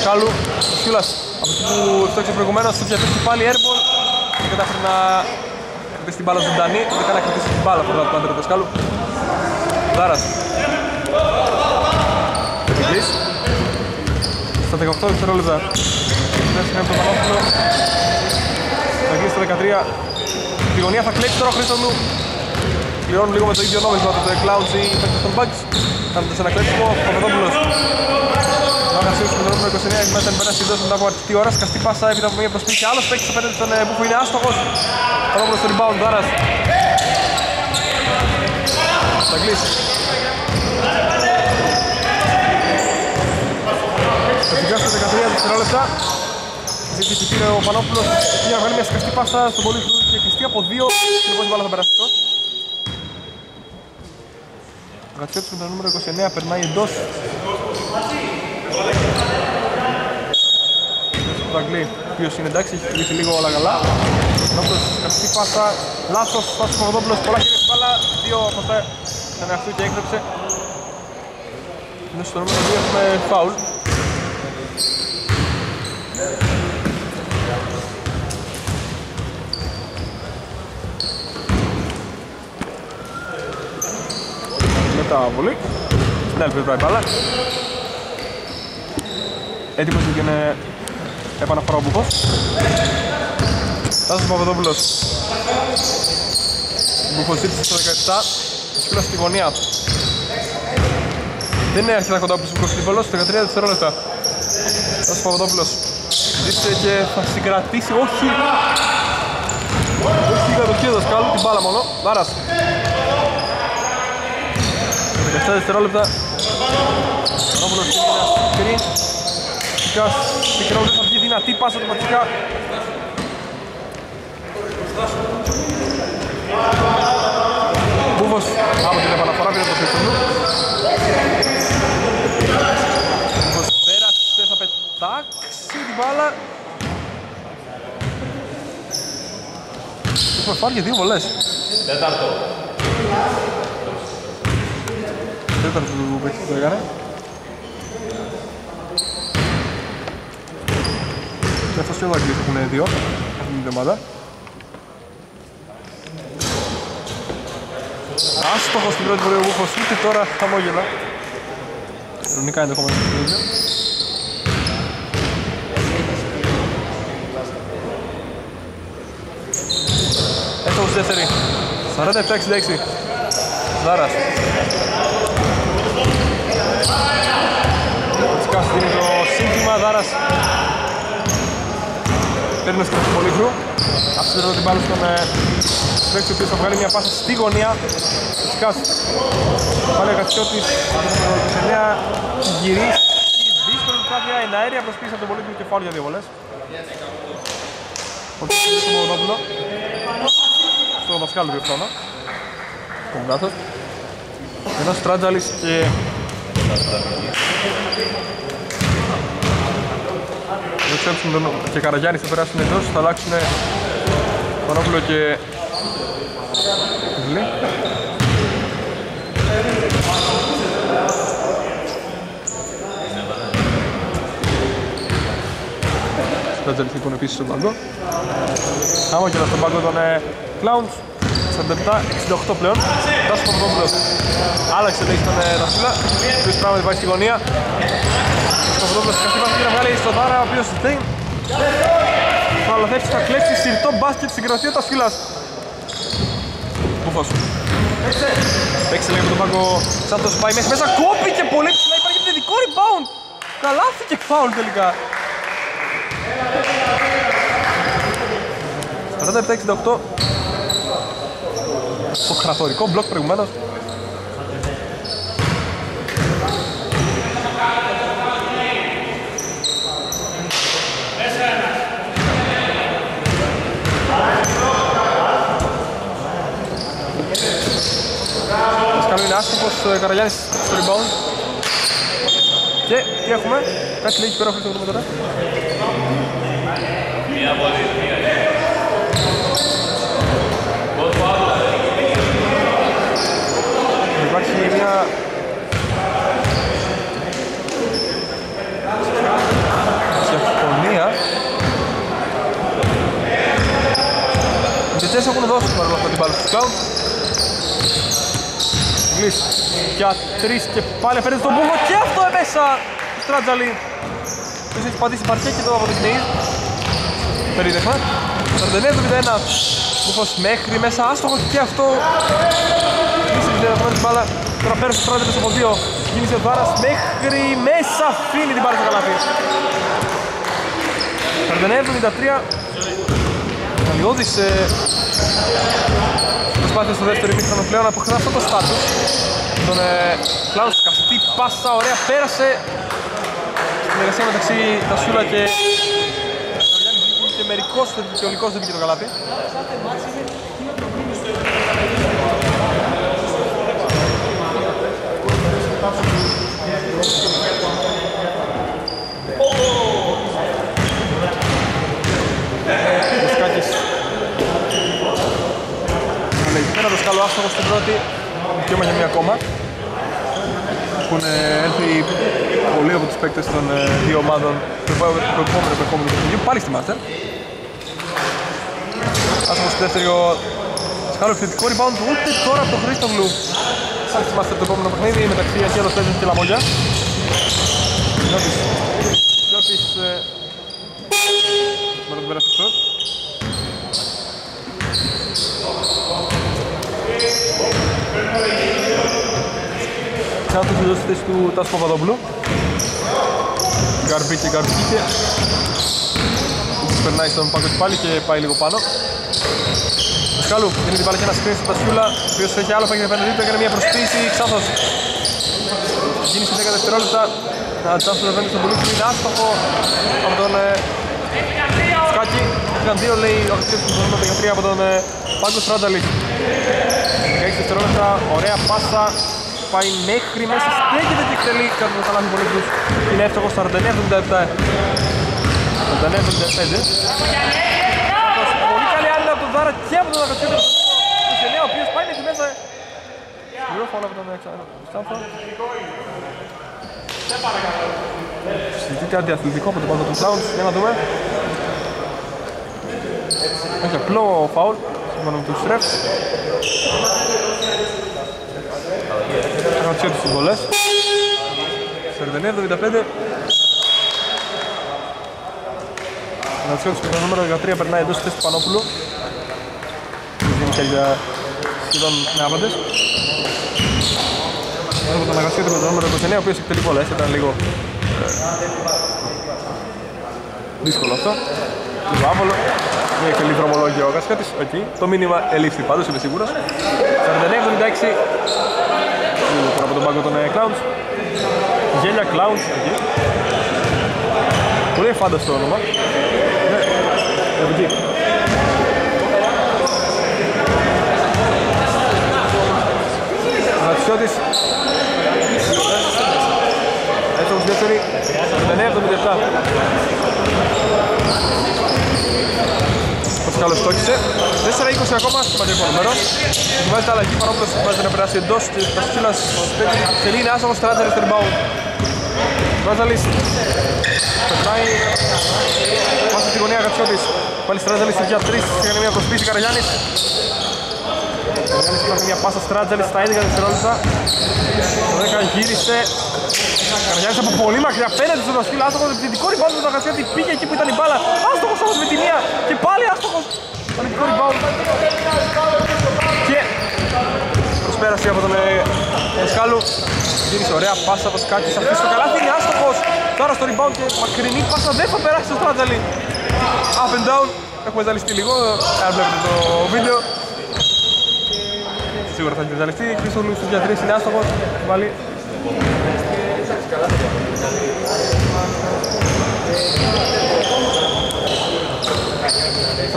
Σκάλου, ο Σιούλας. Από εκεί που φτώξε προηγουμένως, του διαθέσει πάλι airball. Δεν κατάφερε να κρατήσει την μπάλα ζωντανή. Δεν κάνει να κρατήσει την μπάλα πρώτα του άντρα του Σκάλου. Δάρας. Επικλής. Στα 18 δευτερόλεπτα. Δεύτερη από τον Πανόπουλο. Θα κλείσει το 13. Τη γωνία θα κλέψει τώρα ο Χρήστολου. Πληρώνουν λίγο με το ίδιο νόμισμα τους Clouds ή παίκτες των Bugs. Κάνοντας ένα κλέψιμο. Παπαδόπουλος. Να χασίσει με το νούμερο 29 και μετά την πέραση εντός μετά από αρκετή ώρα. Σκαστή πάσα έπειτα από μια προσπίση. Άλλος παίκτης απέναντι στον ε, Μπούχο είναι άστοχος. Παπαδόπουλος στο rebound. Δάρας. Θα κλείσει. Φυσικά στα 13 δευτερόλεπτα. Ζήτησε πήρε ο Πανόπουλος για να βγάλει μια σκαστή πάσα στον πολύς και κλειστή από δύο. Λοιπόν η μπάλα θα περάσει εκτός. Ο Γατσιώτης με το νούμερο 29 περνάει εντός. Το Αγγλί. οποίος είναι εντάξει, έχει κλείσει λίγο όλα καλά. Νόμπλος, καυτή πάσα, λάθος, Στάσος Παπαδόπουλος, πολλά χέρια στην μπάλα, δύο από αυτά ήταν αυτού και έκτρεψε. Ενώ στο νούμερο 2 έχουμε φάουλ. Μετάβολη. Στην άλλη πλευρά η μπάλα. Έτοιμος για την επαναφορά ο Μπούχος. Τάσος Παπαδόπουλος. Μπούχος ζήτησε στο 17. Σκύλος στη γωνία. Δεν είναι αρκετά κοντά από τους Μπούχος Λίβολος, 13 δευτερόλεπτα. Τάσος Παπαδόπουλος. Ζήτησε και θα συγκρατήσει, όχι. Όχι η κατοχή του δασκάλου, την μπάλα μόνο. Βάρας. 17 δευτερόλεπτα. Ρόπουλος και ένα screen. Τσικάς, Πικρόβουλος θα βγει δυνατή πάσα του Ματσικά. Μπούβος από την επαναφορά πήρε το πίσω του. Μπούβος πέρασε, θα πετάξει την μπάλα. Έχουμε φάρει για δύο βολές. Τέταρτο. Τέταρτο του παίκτη που έκανε. Και αυτός και ο Δαγκλής έχουν δύο αυτή την εβδομάδα. Άστοχος στην πρώτη πορεία ο Βούφος, ούτε τώρα χαμόγελα. Ειρωνικά ενδεχομένως το ίδιο. Έστοχος στη δεύτερη. 47-66. Δάρας. Σκάς δίνει το σύνθημα, Δάρας παίρνει στο Πολύχρου αφήνω την μπάλα στον παίκτη ο οποίος θα βγάλει μια πάσα στη γωνία. Σκάς πάλι ο Κατσιώτης το 9 γυρίσει δύσκολη προσπάθεια είναι αέρια προσπίση από τον Πολύχρου και φάουλ για δύο βολές. Ο οποίος είναι στο Μοδόπουλο στο Δασκάλου διορθώνω το λάθος. Ένας Τράτζαλης και Ρεξέψουν τον και Καραγιάννη θα περάσουν εντός, θα αλλάξουν Πανόπουλο και Ζλή. Στάτζελ λοιπόν επίσης στον πάγκο. Άμα και στον πάγκο των Clowns. 47-68 πλέον. Τάσο Παπαδόπουλος άλλαξε λέει στον Ρασίλα. Ο οποίος πράγματι πάει στη γωνία. Ο Παπαδόπουλος καθή βάση να βγάλει στον Δάρα, ο οποίος δεν θα αλαθεύσει, θα κλέψει συρτό μπάσκετ στην κρατία τα σκύλας. Μπουφός. Παίξε λίγο τον πάγκο Σάντος πάει μέχρι μέσα, κόπηκε πολύ ψηλά, υπάρχει επιθετικό rebound. Καλάθι και φάουλ τελικά. 47-68 το κρατορικό μπλοκ προηγουμένως. Δασκάλου είναι άστοχος, ο Καραγιάννης στο rebound. Και τι έχουμε, κάτι λέει εκεί πέρα, θα το δούμε τώρα Μία. Βολή, μία. Υπάρχει μια συμφωνία. Οι τετές έχουν δώσει παρόλα αυτά την μπάλα στους Clown Γλύς για τρεις και πάλι φέρνει στον Μπούχο και αυτό μέσα του Στράτζαλη Ποιος έχει πατήσει παρκέ και το αποδεικνύει Περίδεχμα 49-71 Μπούχος μέχρι μέσα. Άστοχο και αυτό Κλείσει την τελευταία την μπάλα Τώρα πέρασε το τράδε από δύο Κίνησε ο Βάρας μέχρι μέσα αφήνει την μπάλα στο καλάθι. 49-73 Καλιώδης ε, προσπάθεια στο δεύτερο ημίχρονο πλέον να αποκτά αυτό το στάτους. Τον ε, Κλάους καυτή πάσα, ωραία, πέρασε. Συνεργασία μεταξύ Τασούλα και Καριάννη βγήκε και μερικός δικαιολικός δεν βγήκε το καλάθι φάουλο άστοχο στην πρώτη. Δικαίωμα για μία ακόμα. Έχουν ε, έρθει πολλοί από τους παίκτες των ε, δύο ομάδων του επόμενου του επόμενου παιχνιδιού. Πάλι στη Μάστερ. Άστοχος στη δεύτερη ο Σκάλο επιθετικό rebound του ούτε τώρα από τον Χρήστοβλου. Πάλι στη Μάστερ το επόμενο παιχνίδι μεταξύ Αγγέλος Τέζης και Λαμόγια. Νιώτης. Νιώτης. ε, Μπορεί να τον περάσει εκτός. Κάτω στη δόση θέση του Τάσου Παπαδόπουλου. Γκαρμπίκε, γκαρμπίκε. Περνάει στον πάγκο πάλι και πάει λίγο πάνω. Σκάλου, δίνει την πάλι και ένας screen στον Τασιούλα, ο οποίος έχει άλλο παίκτη απέναντι του, έκανε μια προσποίηση, Ξάθος. Κίνηση 10 δευτερόλεπτα, ένα τσάνσο δεν βαίνει στον πουλί του, είναι άστοχο από τον ε, Σκάκη. Ήταν δύο λέει ο Χριστός του Ζωνίμα για τρία από τον ε, Πάγκο Στράτζαλη. 16 δευτερόλεπτα, ωραία πάσα, πάει μέχρι μέσα, στέκεται και εκτελεί κατά το καλάθι πολύ τους. Είναι εύστοχο 49-77. 49-75. Πολύ καλή άμυνα από τον Δάρα και από τον Αγατσιώτη του Σελέα, ο οποίος πάει μέχρι μέσα. Σκληρό φάουλ από τον Στάνφο. Συζητείται αντιαθλητικό από τον πάνω του Clowns, για να δούμε. Έχει απλό φάουλ, σύμφωνα με τους ρεφ. Αγατσιώτη στις βολές. 49-75. Νατσιώτης με το νούμερο 13 περνάει εντός της θέσης του Πανόπουλου. Βγαίνει και για σχεδόν με άπαντες. Εδώ τον Αγασιώτη με το νούμερο 29, ο οποίος εκτελεί πολλές, ήταν λίγο ε, δύσκολο αυτό. Λίγο άβολο. Μια εκτελεί δρομολόγια ο Αγασιώτης, εκεί. Το μήνυμα ελήφθη πάντως, είμαι σίγουρος. 49-76. Λίγο τώρα από τον πάγκο των ε, Clowns. Γέλια Clowns, εκεί. Πολύ φάνταστο όνομα. Ναι, από εκεί. Ρατσιώτης. Έτρος δεύτερη. 59-77. Ο Σκάλος στόχισε. 4-20 ακόμα στο σημαντικό νούμερο. Ετοιμάζεται αλλαγή παρόπλος που βάζει να περάσει εντός της Καστήλας. Τελεί είναι άσχος, τεράστια στο rebound. Στράτζαλης περνάει πάσα στη γωνία Γατσιώτης. Πάλι Στράτζαλης για 3 έκανε μια προσπίση Καραγιάννης. Καραγιάννης υπάρχει μια πάσα Στράτζαλης στα 11 δευτερόλεπτα το 10 γύρισε. Καραγιάννης από πολύ μακριά απέναντι στον Δασκύλα άστοχος επιθετικό rebound του Γατσιώτη. Πήγε εκεί που ήταν η μπάλα άστοχος όμως με τη μία και πάλι άστοχος Πανετικό rebound. Και προσπέρασε από τον ε, Σκάλου Δίνει ωραία πάσα το σκάκι, θα αφήσει το καλάθι, είναι άστοχος Τώρα στο rebound και μακρινή πάσα. Δεν θα περάσει στο Στράτζαλι. Up and down, έχουμε ζαλιστεί λίγο, αν βλέπετε το βίντεο. Σίγουρα θα έχει ζαλιστεί, και στο στους διατρήσεις είναι άστοχος, βάλει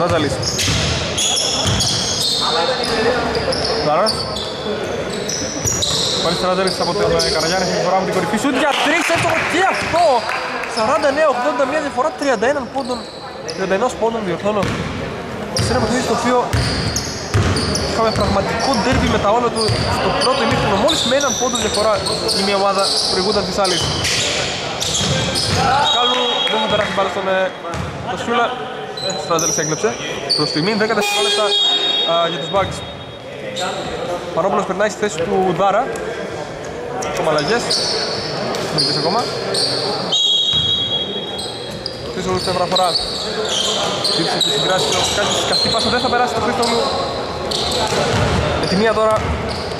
Στράτζαλις Δάρας Πάλι Στράτζαλης από τον ε, Καραγιάννη έχει φορά με την κορυφή. Σούτ για τρεις εύστοχο και αυτό. 49-80 μια διαφορά 31 πόντων 31 πόντων διορθώνω. Σε ένα παιχνίδι στο οποίο είχαμε πραγματικό ντέρμπι με τα όλα του στο πρώτο ημίχρονο. Μόλις με έναν πόντο διαφορά η μία ομάδα προηγούνταν της άλλης. Κάλλου δεν θα περάσει μπάλα στον ε, το Σιούλα Στράτζαλης έκλεψε. Προς στιγμή 10 δευτερόλεπτα α, για τους Bugs Πανόπουλος περνάει στη θέση του Δάρα. Ακόμα αλλαγές. Μερικές ακόμα. Χρήστολου στην ευραφορά Τύψε τη συγκράση του Κάτι σκαστή πάσα δεν θα περάσει το Χρήστολου Με τη μία τώρα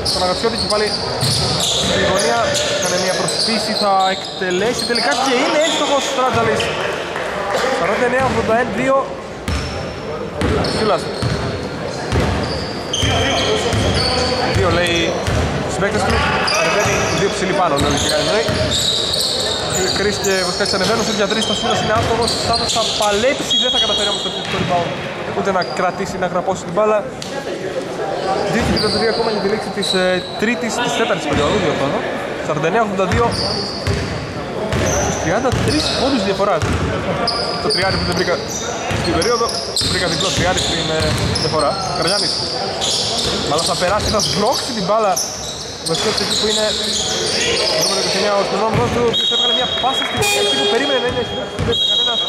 στον Αγατσιώτη και πάλι στη γωνία. Κάνε μια προσπίση, θα εκτελέσει. Τελικά και είναι εύστοχος ο Στράτζαλης 49-81-2 Σκύλας Δύο. Λέει στους παίκτες του Ανεβαίνει δύο ψηλή πάνω λέει και κάνει ζωή Κρίς και Βοσκάκης ανεβαίνουν στους διατρήσεις στο σφύρας είναι άτομος Σάντος θα παλέψει, δεν θα καταφέρει όμως το επιθετικό rebound Ούτε να κρατήσει, να γραπώσει την μπάλα. Δύο και 33 ακόμα για τη λήξη της ε, τρίτης, της τέταρτης περίοδου, διορθώνω 49-82 33 πόντους διαφοράς. Το τριάρι που δεν βρήκα στην περίοδο, βρήκα διπλό τριάρι στην ε, διαφορά. Καραγιάννης. Μάλλον θα περάσει, θα σμπρώξει την μπάλα. Με αυτό εκεί που είναι το νούμερο 29 ο Σπινόμος του, ο οποίος έβγαλε μια πάσα στην θέση που περίμενε να είναι στην δεν κανένας.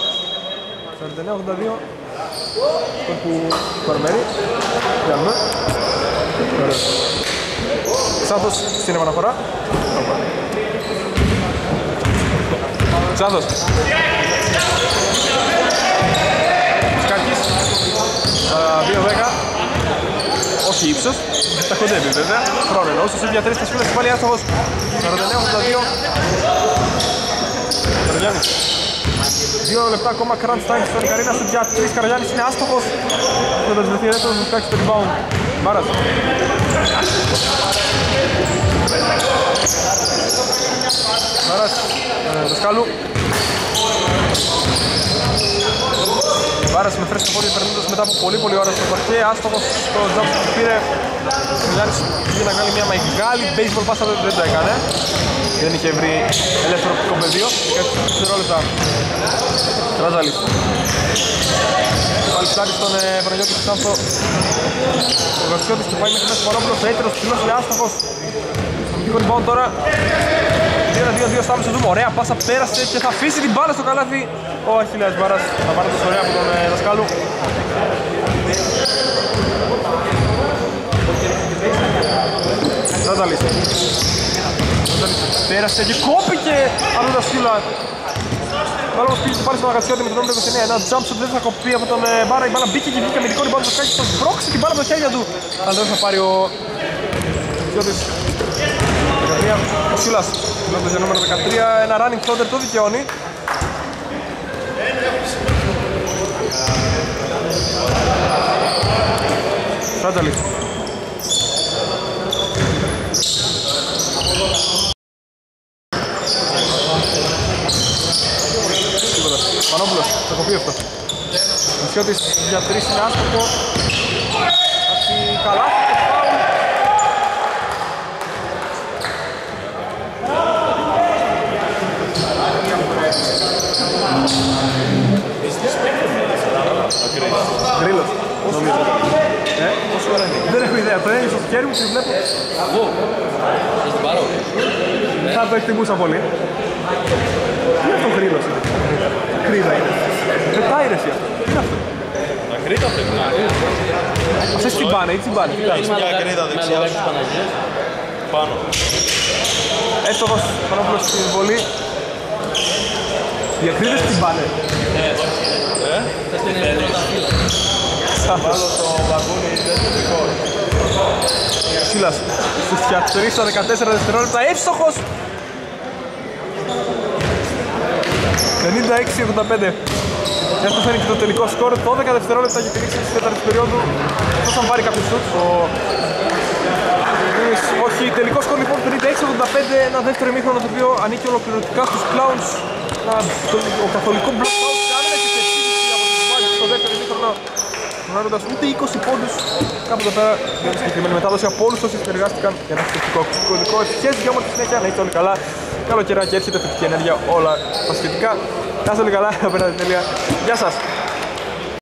49-82. Αυτό που παραμένει. Για να δούμε. Ωραία. Σάντος στην επαναφορά. Όπα. Σάντος. Σκάκης. Στα 2-10. Όχι ύψος. Τα κοντεύει βέβαια. Χρόνο εννοούσε. Σε μια τρεις και σκούλες πάλι άστοχος. 49-82. Καραγιάννης. Δύο λεπτά ακόμα crunch time στον Καρίνα στο για τρεις Καραγιάννης είναι άστοχος. Δεν θα βρεθεί ελεύθερος να φτιάξει το rebound. Μπάρας. Μπάρας. Ε, Δασκάλου. Μπάρας με φρέσκο πόδι περνώντας μετά από πολύ πολύ ώρα στο παρκέ. Άστοχος στο jump που πήρε. Ο Γιάννης πήγε να κάνει μια μεγάλη baseball πάσα δεν δεν το έκανε. Δεν είχε βρει ελεύθερο κομπεδίο. 16 δευτερόλεπτα. Τράζαλης. Πάλι πλάτη στον ε, Παναγιώτη Χρυσάνθο. Ο Γαρσιώτης του πάει μέχρι μέσα Μαρόπουλος. Ο έτερος ψηλός είναι άστοχος. Λίγο λοιπόν τώρα. 2-2 στάμε στο δούμε. Ωραία πάσα πέρασε και θα αφήσει την μπάλα στο καλάθι. Ο Αχιλέας Μπάρας θα πάρει το ωραία από τον ε, δασκάλου. Ράταλης. Πέρασε και κόπηκε από τον Δασκύλα. Τώρα όμως πήγε και πάλι στον Αγασιώτη με τον νόμο 29. Ένα jump shot δεν θα κοπεί από τον ε, Μπάρα. Η μπάλα μπήκε και βγήκε αμυντικό λοιπόν. Το σκάκι θα σπρώξει την μπάλα από τα χέρια του. Αλλά δεν θα πάρει ο Αγασιώτης. 13. Ο Σίλας. Νόμος νούμερο 13. Ένα running floater το δικαιώνει. Ράτζαλης. Τίποτα. Πανόπουλος, θα κοπεί αυτό. Μισιώτης για τρεις είναι άστοχο. Κάτι καλά και φάουλ. Γκρίλος, νομίζω. Ε, δεν έχω ιδέα. Το ένιωσα στο χέρι μου και βλέπω. Εγώ. Θες την πάρω. Θα το εκτιμούσα πολύ. Τι είναι αυτό ο γρήλος είναι. Κρίδα είναι. Πετάει ρε εσύ αυτό. Τι είναι αυτό; Τα κρύτα πρέπει να είναι. Αυτές τσιμπάνε ή τσιμπάνε. Τι κάνεις. Μια κρύτα δεξιά σου. Πάνω. Έστοχος Πανόπουλος στην βολή. Οι ακρίδες τσιμπάνε. Ε, Βάλω το μπαγκούνι δεν είναι δικό. Σίλας στους 3 στα 14 δευτερόλεπτα. Εύστοχος. 56-85. Και αυτός φαίνεται και το τελικό σκορ. 12 δευτερόλεπτα για τη λήξη της τέταρτης περίοδου. Αυτός θα πάρει κάποιος σουτς. Ο... Όχι, τελικό σκορ λοιπόν 56-85. Ένα δεύτερο ημίχρονο το οποίο ανήκει ολοκληρωτικά στους Clowns. Ένα, το, ο καθολικό blackout και άμενα και σε επίθεση από τους Vikings στο δεύτερο ημίχρονο. Γνωρίζοντας ούτε 20 πόντους κάπου εδώ πέρα για τη συγκεκριμένη μετάδοση από όλους όσοι συνεργάστηκαν για ένα θετικό κωδικό. Ευχές για όμορφη συνέχεια, να είστε όλοι καλά. Καλό καιράκι έρχεται θετική ενέργεια, όλα τα σχετικά. Να είστε όλοι καλά, να περάσετε τέλεια. Γεια σας!